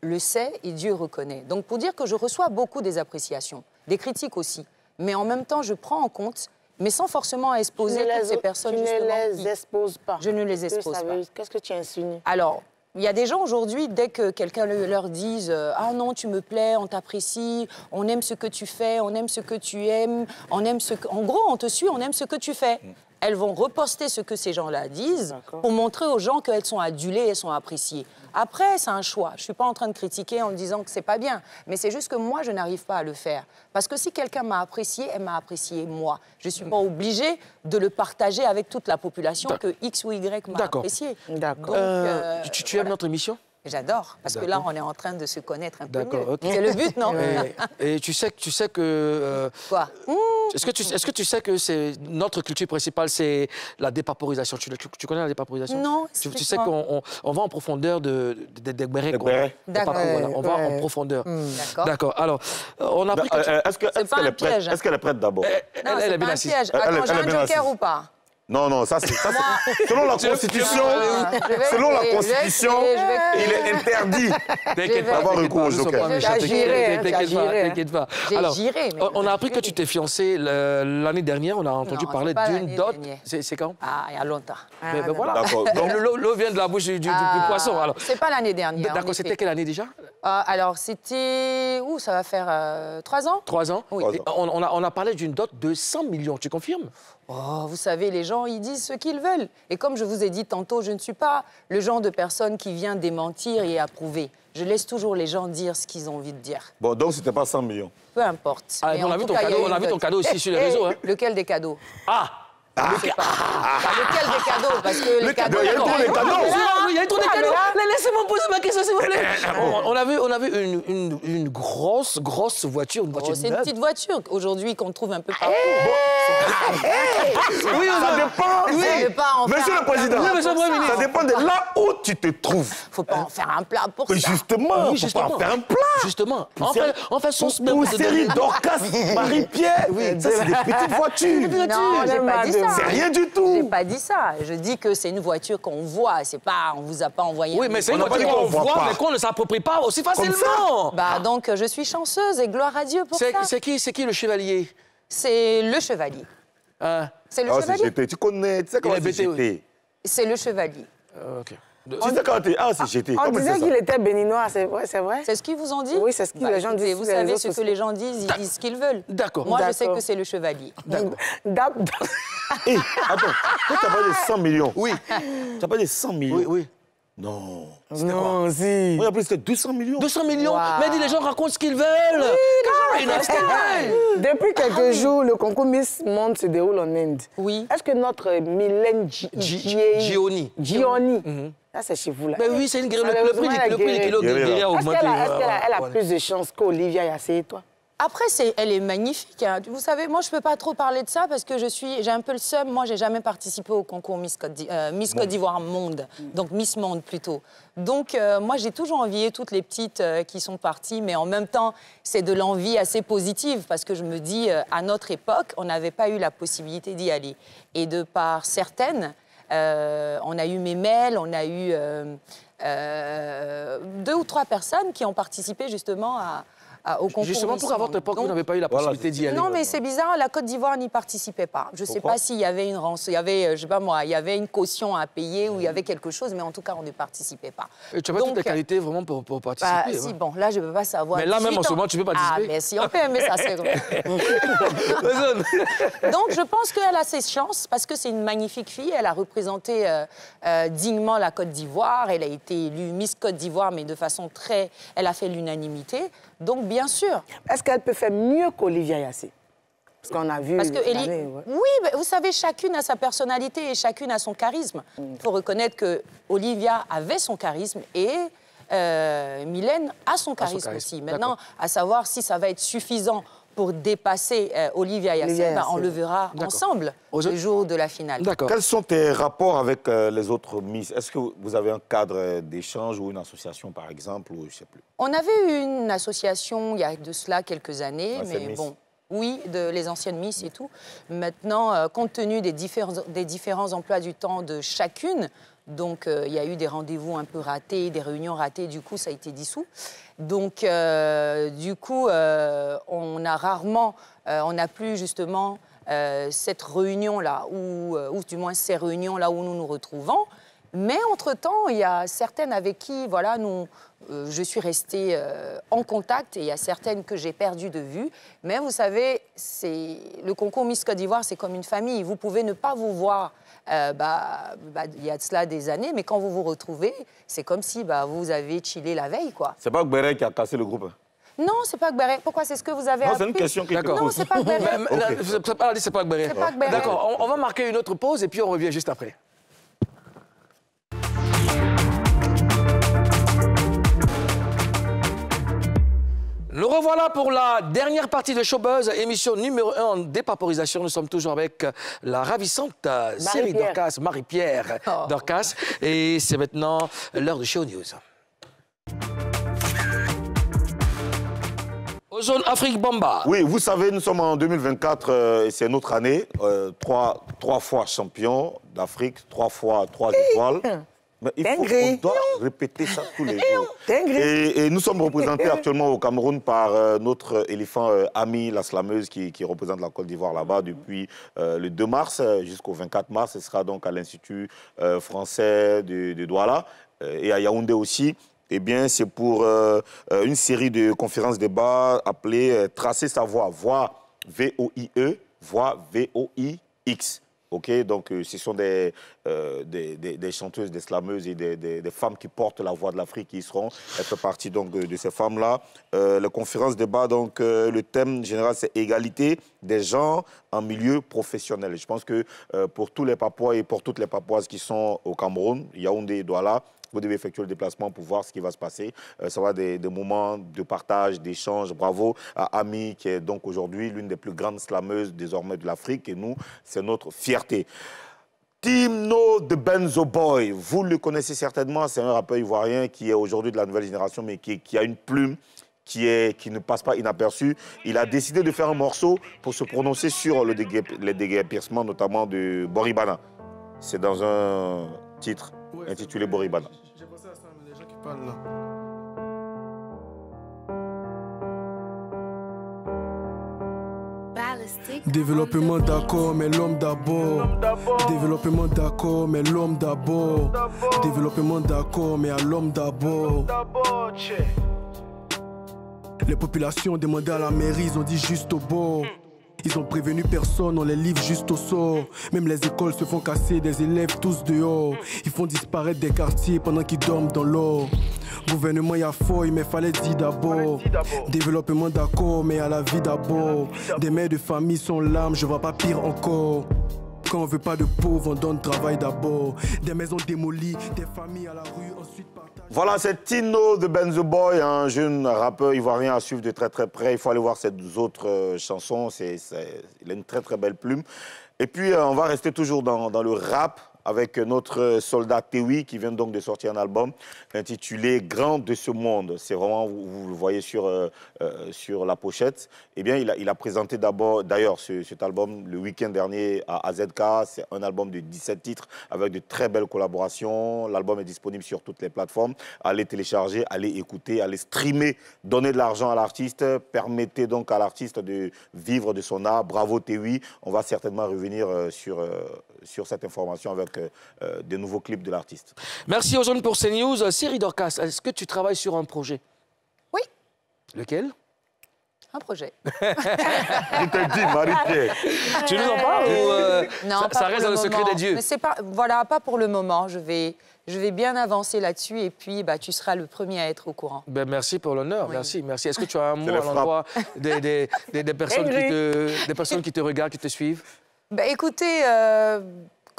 S5: le sait et Dieu reconnaît. Donc pour dire que je reçois beaucoup des appréciations, des critiques aussi, mais en même temps je prends en compte, mais sans forcément exposer toutes ces personnes
S2: tu ne les exposes pas.
S5: Je ne les expose pas.
S2: Qu'est-ce que tu insinues?
S5: Alors, il y a des gens aujourd'hui, dès que quelqu'un le- leur dise euh, Ah non, tu me plais, on t'apprécie, on aime ce que tu fais, on aime ce que tu aimes, on aime ce que. En gros, on te suit, on aime ce que tu fais. Elles vont reposter ce que ces gens-là disent pour montrer aux gens qu'elles sont adulées et sont appréciées. Après, c'est un choix. Je ne suis pas en train de critiquer en disant que c'est pas bien, mais c'est juste que moi, je n'arrive pas à le faire. Parce que si quelqu'un m'a apprécié, elle m'a apprécié moi. Je ne suis pas obligée de le partager avec toute la population que X ou Y m'a apprécié.
S2: D'accord.
S1: Euh,
S5: euh,
S1: tu, tu aimes notre émission?
S5: J'adore, parce que là, on est en train de se connaître un peu
S1: D'accord,
S5: mieux.
S1: ok.
S5: C'est le but, non?
S1: Et, et tu sais, que- tu sais que. euh,
S5: Quoi?
S1: Est-ce que tu, est-ce que tu sais que c'est notre culture principale, c'est la dépaporisation? Tu, tu- tu connais la dépaporisation?
S5: Non,
S1: Tu, tu sais qu'on on, on va en profondeur de, de, de- des.
S3: Des
S1: papous,
S5: D'accord.
S1: voilà. On va en
S2: Ouais.
S1: profondeur.
S5: D'accord.
S1: D'accord. Alors, euh, on a appris que. tu-
S3: Euh, Est-ce qu'elle est prête?
S5: piège.
S3: Est-ce qu'elle est prête d'abord?
S1: Elle, est bien assise.
S5: piège.
S3: Elle- elle-
S5: Attends, j'ai
S3: elle est
S5: un
S3: bien
S5: joker
S3: assise.
S5: ou pas?
S3: Non, non, ça c'est. Selon la Constitution, selon la Constitution, il est interdit.
S1: T'inquiète
S5: vais-
S1: pas,
S3: Avoir
S1: t'inquiète
S3: recours
S1: pas,
S3: au joker.
S1: t'inquiète- pas, Alors, on- a appris que tu t'es fiancé le- l'année dernière, on a entendu parler d'une dot. C'est quand?
S5: Ah, il y a longtemps.
S1: Mais ben voilà.
S3: D'accord. Donc,
S1: L'eau vient de la bouche du,
S5: Ah,
S1: poisson. Alors,
S5: C'est pas l'année dernière.
S1: d'accord, c'était quelle année déjà?
S5: Ah, alors, c'était. Ouh, ça va faire euh, trois ans
S1: Trois ans on a parlé d'une dot de 100 millions, tu confirmes?
S5: Oh, vous savez, les gens, ils disent ce qu'ils veulent. Et comme je vous ai dit tantôt, je ne suis pas le genre de personne qui vient démentir et approuver. Je laisse toujours les gens dire ce qu'ils ont envie de dire.
S3: bon, donc c'était pas 100 millions.
S5: Peu importe.
S1: Ah, on a vu ton cadeau,
S5: eu
S1: on a
S5: une
S1: vu ton
S5: dot.
S1: cadeau aussi sur les
S5: Eh,
S1: réseaux. hein.
S5: Lequel des cadeaux?
S1: Ah
S5: Je sais pas. Enfin, lequel des cadeaux Parce que les
S3: cadeau, il y a eu
S5: d'accord.
S3: trop de cadeaux.
S5: Ah, mais là,
S1: Il y a trop de
S5: ah, mais
S1: cadeaux. Laissez-moi poser ma question, s'il vous plaît. on, on a vu, on a vu une, une- une grosse, grosse voiture, une voiture
S5: Oh, c'est une petite voiture aujourd'hui qu'on trouve un peu partout.
S1: Oui,
S3: Ça dépend.
S5: Vais pas en
S3: Monsieur le Président,
S5: un
S1: Oui, monsieur le Premier
S3: ça dépend de là où tu te trouves
S5: Faut pas en faire un plat pour ça.
S3: Justement,
S1: Oui,
S3: faut pas en faire un plat.
S1: Justement. En fait, en fait, son de-
S3: série Dorcas, Marie-Pierre, ça c'est des petites voitures.
S5: Non, j'ai pas dit ça.
S3: C'est rien du
S5: J'ai
S3: tout.
S5: pas dit ça. Je dis que c'est une voiture qu'on voit. C'est pas, on vous a pas envoyé.
S1: Oui, mais c'est une voiture qu'on
S3: voit
S1: mais qu'on ne s'approprie pas aussi facilement.
S5: Bah donc je suis chanceuse et gloire à Dieu pour ça.
S1: c'est qui, c'est qui le chevalier?
S5: C'est le chevalier.
S1: Hein?
S5: C'est le
S3: Ah,
S5: chevalier.
S3: Tu connais, tu sais comment
S1: est
S3: c'est.
S5: C'est le chevalier.
S1: Euh, ok. De-
S3: Tu. Ah.
S2: On
S3: Comment
S2: disait qu'il était béninois, c'est vrai, c'est vrai
S5: C'est ce qu'ils vous ont dit
S2: Oui, c'est ce que
S5: Bah,
S2: les gens disent
S5: Vous savez ce que les gens disent, ils disent ce qu'ils veulent.
S1: D'accord.
S5: Moi, je sais
S2: D'accord.
S5: que c'est le chevalier.
S2: D'ab-
S3: Hé, attends, toi t'as pas des 100 millions.
S1: Oui,
S3: T'as pas des 100 millions.
S1: oui, oui.
S3: Non.
S2: Non, si.
S3: Moi, il a plus que 200 millions.
S1: 200 millions.
S5: Wow.
S1: Mais dis, les gens racontent ce qu'ils veulent.
S2: Depuis quelques jours, le concours Miss Monde se déroule en Inde.
S5: Oui.
S2: Est-ce que notre Mylène Gi-
S1: Gi-
S2: Gi-
S1: Gioni.
S2: Gioni, là c'est chez vous là.
S1: Mais oui, c'est une guerre. Le, le prix, du- kilo a
S2: Est-ce
S1: augmenté.
S2: qu'elle a, est-ce qu'elle a- elle a
S1: Ouais.
S2: plus de chance qu'Olivia Yassé et toi?
S5: Après, c'est, elle est magnifique. hein. Vous savez, moi, je peux pas trop parler de ça parce que je suis, j'ai un peu le seum. Moi, j'ai jamais participé au concours Miss Côte, euh, Miss Côte d'Ivoire Monde, donc Miss Monde plutôt. Donc, euh, moi, j'ai toujours envié toutes les petites euh, qui sont parties, mais en même temps, c'est de l'envie assez positive parce que je me dis, à notre époque, on n'avait pas eu la possibilité d'y aller. Et de par certaines, on a eu mes mails, on a eu deux ou trois personnes qui ont participé justement à- au concours.
S1: Justement, pour à votre
S5: Monde.
S1: époque, vous n'avez pas eu la
S3: Voilà,
S1: possibilité d'y aller.
S5: non, mais c'est bizarre, la Côte d'Ivoire n'y participait pas. Je ne sais pas s'il y avait une rançon, il y avait, euh, je sais pas moi, il y avait une caution à payer ou il y avait quelque chose, mais en tout cas, on ne participait pas.
S1: Et tu as pas toutes les qualités vraiment pour, pour participer.
S5: bah,
S1: hein.
S5: si, bon, là, je ne peux pas savoir.
S1: Mais là, même
S5: 18
S1: en ce moment, tu peux participer.
S5: Ah, mais si on peut aimer ça, c'est vrai. Donc, je pense qu'elle a ses chances parce que c'est une magnifique fille. Elle a représenté euh, euh, dignement la Côte d'Ivoire. Elle a été élue Miss Côte d'Ivoire, mais de façon très. Elle a fait l'unanimité. Donc, bien sûr.
S2: Est-ce qu'elle peut faire mieux qu'Olivia Yassé Parce qu'on a vu.
S5: Parce que Ellie-
S2: ouais.
S5: oui, mais vous savez, chacune a sa personnalité et chacune a son charisme. Il faut reconnaître que Olivia avait son charisme et euh, Mylène a son charisme,
S1: charisme,
S5: aussi. Maintenant, à savoir si ça va être suffisant pour dépasser euh, Olivia
S2: Olivia
S5: ben, on le verra ensemble
S1: Aux-
S5: le jour de la finale.
S1: D'accord.
S3: Quels sont tes rapports avec euh, les autres Miss? Est-ce que vous avez un cadre d'échange ou une association, par exemple, ou je sais plus?
S5: On avait eu une association il y a de cela quelques années,
S3: Ah,
S5: mais
S3: Miss.
S5: bon. Oui, de, les anciennes Miss et tout. Maintenant, euh, compte tenu des différents, des différents emplois du temps de chacune, donc euh, il y a eu des rendez-vous un peu ratés, des réunions ratées, du coup ça a été dissous. Donc euh, du coup, euh, on a rarement, on n'a plus justement cette réunion-là, ou, ou du moins ces réunions-là où nous nous retrouvons. Mais entre-temps, il y a certaines avec qui, voilà, nous, je suis restée en contact et il y a certaines que j'ai perdues de vue. Mais vous savez, le concours Miss Côte d'Ivoire, c'est comme une famille. Vous pouvez ne pas vous voir. Euh, bah, bah, il y a de cela des années, mais quand vous vous retrouvez, c'est comme si bah, vous avez chillé la veille, quoi.
S3: C'est pas Gberet qui a cassé le groupe. hein
S5: Non, c'est pas Gberet. Pourquoi? C'est ce que vous avez
S3: Non,
S5: appris
S3: c'est une question te
S1: D'accord.
S5: Non, c'est pas
S1: là, c'est- pas- pas Gberet.
S5: C'est pas Gberet.
S1: D'accord, on, on va marquer une autre pause et puis on revient juste après. Nous revoilà pour la dernière partie de Showbuzz, émission numéro 1 en dépaporisation. Nous sommes toujours avec euh, la ravissante euh, série
S2: Marie-Pierre.
S1: Dorcas, Marie-Pierre
S5: Oh.
S1: Dorcas. Et c'est maintenant l'heure de Show News. Ozone Afrique Bomba.
S3: Oui, vous savez, nous sommes en 2024 euh, et c'est notre année. Euh, trois, trois fois champion d'Afrique, trois fois trois étoiles. Mais il faut, on doit répéter ça tous les jours.
S2: Dinguerie.
S3: Et, et nous sommes représentés actuellement au Cameroun par euh, notre éléphant euh, Ami, la slameuse, qui, qui représente la Côte d'Ivoire là-bas depuis euh, le 2 mars euh, jusqu'au 24 mars. Ce sera donc à l'Institut euh, français de, de Douala euh, et à Yaoundé aussi. Eh bien, c'est pour une série de conférences débats appelées Tracer sa voix, voix V-O-I-E, voix V-O-I-X. OK, donc euh, ce sont des, euh, des, chanteuses, des slameuses et des, femmes qui portent la voix de l'Afrique qui seront. Elle fait partie donc de, ces femmes-là. Euh, la conférence débat, donc euh, le thème général, c'est égalité des genres en milieu professionnel. Je pense que pour tous les Papouas et pour toutes les Papouases qui sont au Cameroun, Yaoundé et Douala, vous devez effectuer le déplacement pour voir ce qui va se passer. Euh, ça va des, des moments de partage, d'échange. Bravo à Ami, qui est donc aujourd'hui l'une des plus grandes slameuses désormais de l'Afrique. Et nous, c'est notre fierté. Timno de Benzo Boy, vous le connaissez certainement, c'est un rappeur ivoirien qui est aujourd'hui de la nouvelle génération, mais qui, qui a une plume qui, est, qui ne passe pas inaperçu. Il a décidé de faire un morceau pour se prononcer sur le dégué, les déguerpissements, notamment de Boribana. C'est dans un titre intitulé Boribana.
S6: Là. Développement d'accord, mais l'homme d'abord. Développement d'accord, mais l'homme d'abord. Développement d'accord, mais à l'homme d'abord. Les populations demandaient à la mairie, ils ont dit juste au bord. Ils ont prévenu personne, on les livre juste au sort. Même les écoles se font casser, des élèves tous dehors. Ils font disparaître des quartiers pendant qu'ils dorment dans l'or. Gouvernement, y a fouille, mais fallait dire d'abord. Développement d'accord, mais à la vie d'abord. Des mères de famille sont l'âme, je vois pas pire encore. Quand on veut pas de pauvres, on donne travail d'abord. Des maisons démolies, des familles à la rue, ensuite partage.
S3: Voilà, c'est Tino de Benzo Boy, un jeune rappeur ivoirien à suivre de très très près. Il faut aller voir ses autres euh, chansons. C'est- il a une très très belle plume. Et puis, euh, on va rester toujours dans, dans le rap avec notre soldat Tewi qui vient donc de sortir un album intitulé Grand de ce monde. C'est vraiment, vous, le voyez sur, euh, euh, sur la pochette. Eh bien, il a, il a présenté d'abord, d'ailleurs, ce- cet album le week-end dernier à AZK. C'est un album de 17 titres avec de très belles collaborations. L'album est disponible sur toutes les plateformes. Allez télécharger, allez écouter, allez streamer, donner de l'argent à l'artiste. Permettez donc à l'artiste de vivre de son art. Bravo Tewi. On va certainement revenir euh, sur, sur cette information avec euh, euh, des nouveaux clips de l'artiste.
S1: Merci aux jeunes pour ces news. Euh, Siri Dorcas, est-ce que tu travailles sur un projet?
S5: Oui,
S1: Lequel?
S5: Un projet.
S3: Je te dis, Marie-Pierre.
S1: Tu nous en parles ou euh,
S5: Non,
S1: ça,
S5: pas
S1: ça reste dans le secret
S5: moment.
S1: des dieux
S5: Mais c'est pas, voilà, pas pour le moment. Je vais, je vais bien avancer là-dessus et puis bah, tu seras le premier à être au courant.
S1: Ben, merci pour l'honneur,
S5: Oui.
S1: merci, merci. Est-ce que tu as un mot à l'endroit des, des- des- des personnes qui te, des personnes qui te regardent, qui te suivent?
S5: Bah, écoutez, euh,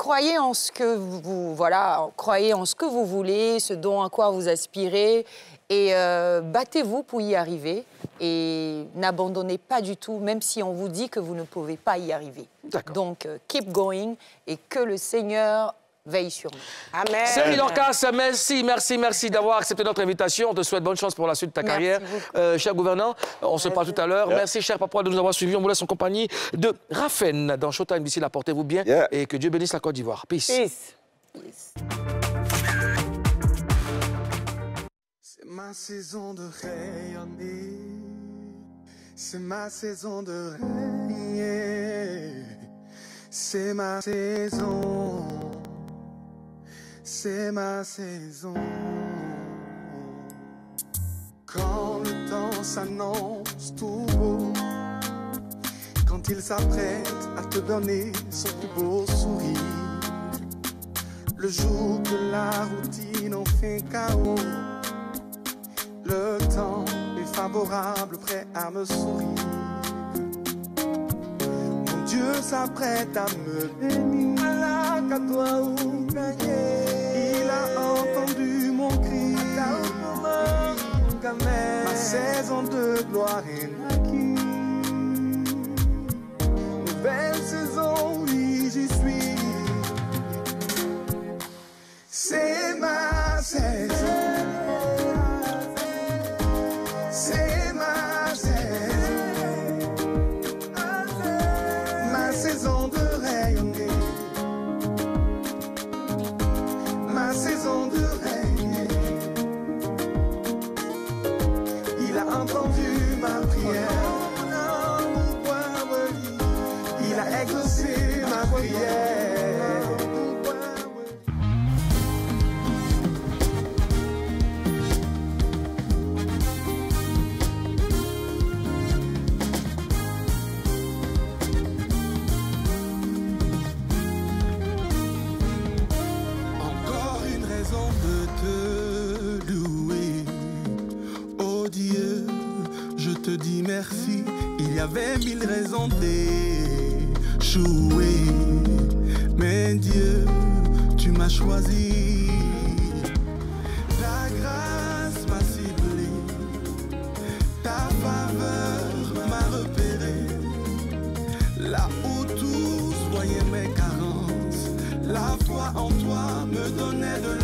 S5: croyez en ce que vous, voilà, croyez en ce que vous voulez, ce dont à quoi vous aspirez, et euh, battez-vous pour y arriver. Et n'abandonnez pas du tout, même si on vous dit que vous ne pouvez pas y arriver. Donc, euh, keep going et que le Seigneur veille sur nous.
S2: Amen.
S1: Siri Dorcas, merci, merci, merci d'avoir accepté notre invitation. On te souhaite bonne chance pour la suite de ta
S5: Merci
S1: carrière.
S5: beaucoup.
S1: Euh, cher gouverneur, on se parle tout à l'heure. Merci, cher papa, de nous avoir suivis. On vous laisse en compagnie de Raphaël dans Showtime d'ici là. Portez-vous bien
S3: Yeah.
S1: et que Dieu bénisse la Côte d'Ivoire. Peace.
S2: Peace.
S6: C'est ma saison de rayonner. C'est ma saison de régner. C'est ma saison. C'est ma saison. Quand le temps s'annonce tout beau. Quand il s'apprête à te donner son plus beau sourire. Le jour que la routine en fait chaos. Le temps est favorable, prêt à me sourire. Mon Dieu s'apprête à me bénir. Mon cri. Ma saison de gloire est naquille. Nouvelle saison, oui, j'y suis. C'est ma saison. Avait mille raisons d'échouer. Mais Dieu, tu m'as choisi. La grâce m'a ciblé. Ta faveur m'a repéré. Là où tous voyaient mes carences, la foi en toi me donnait de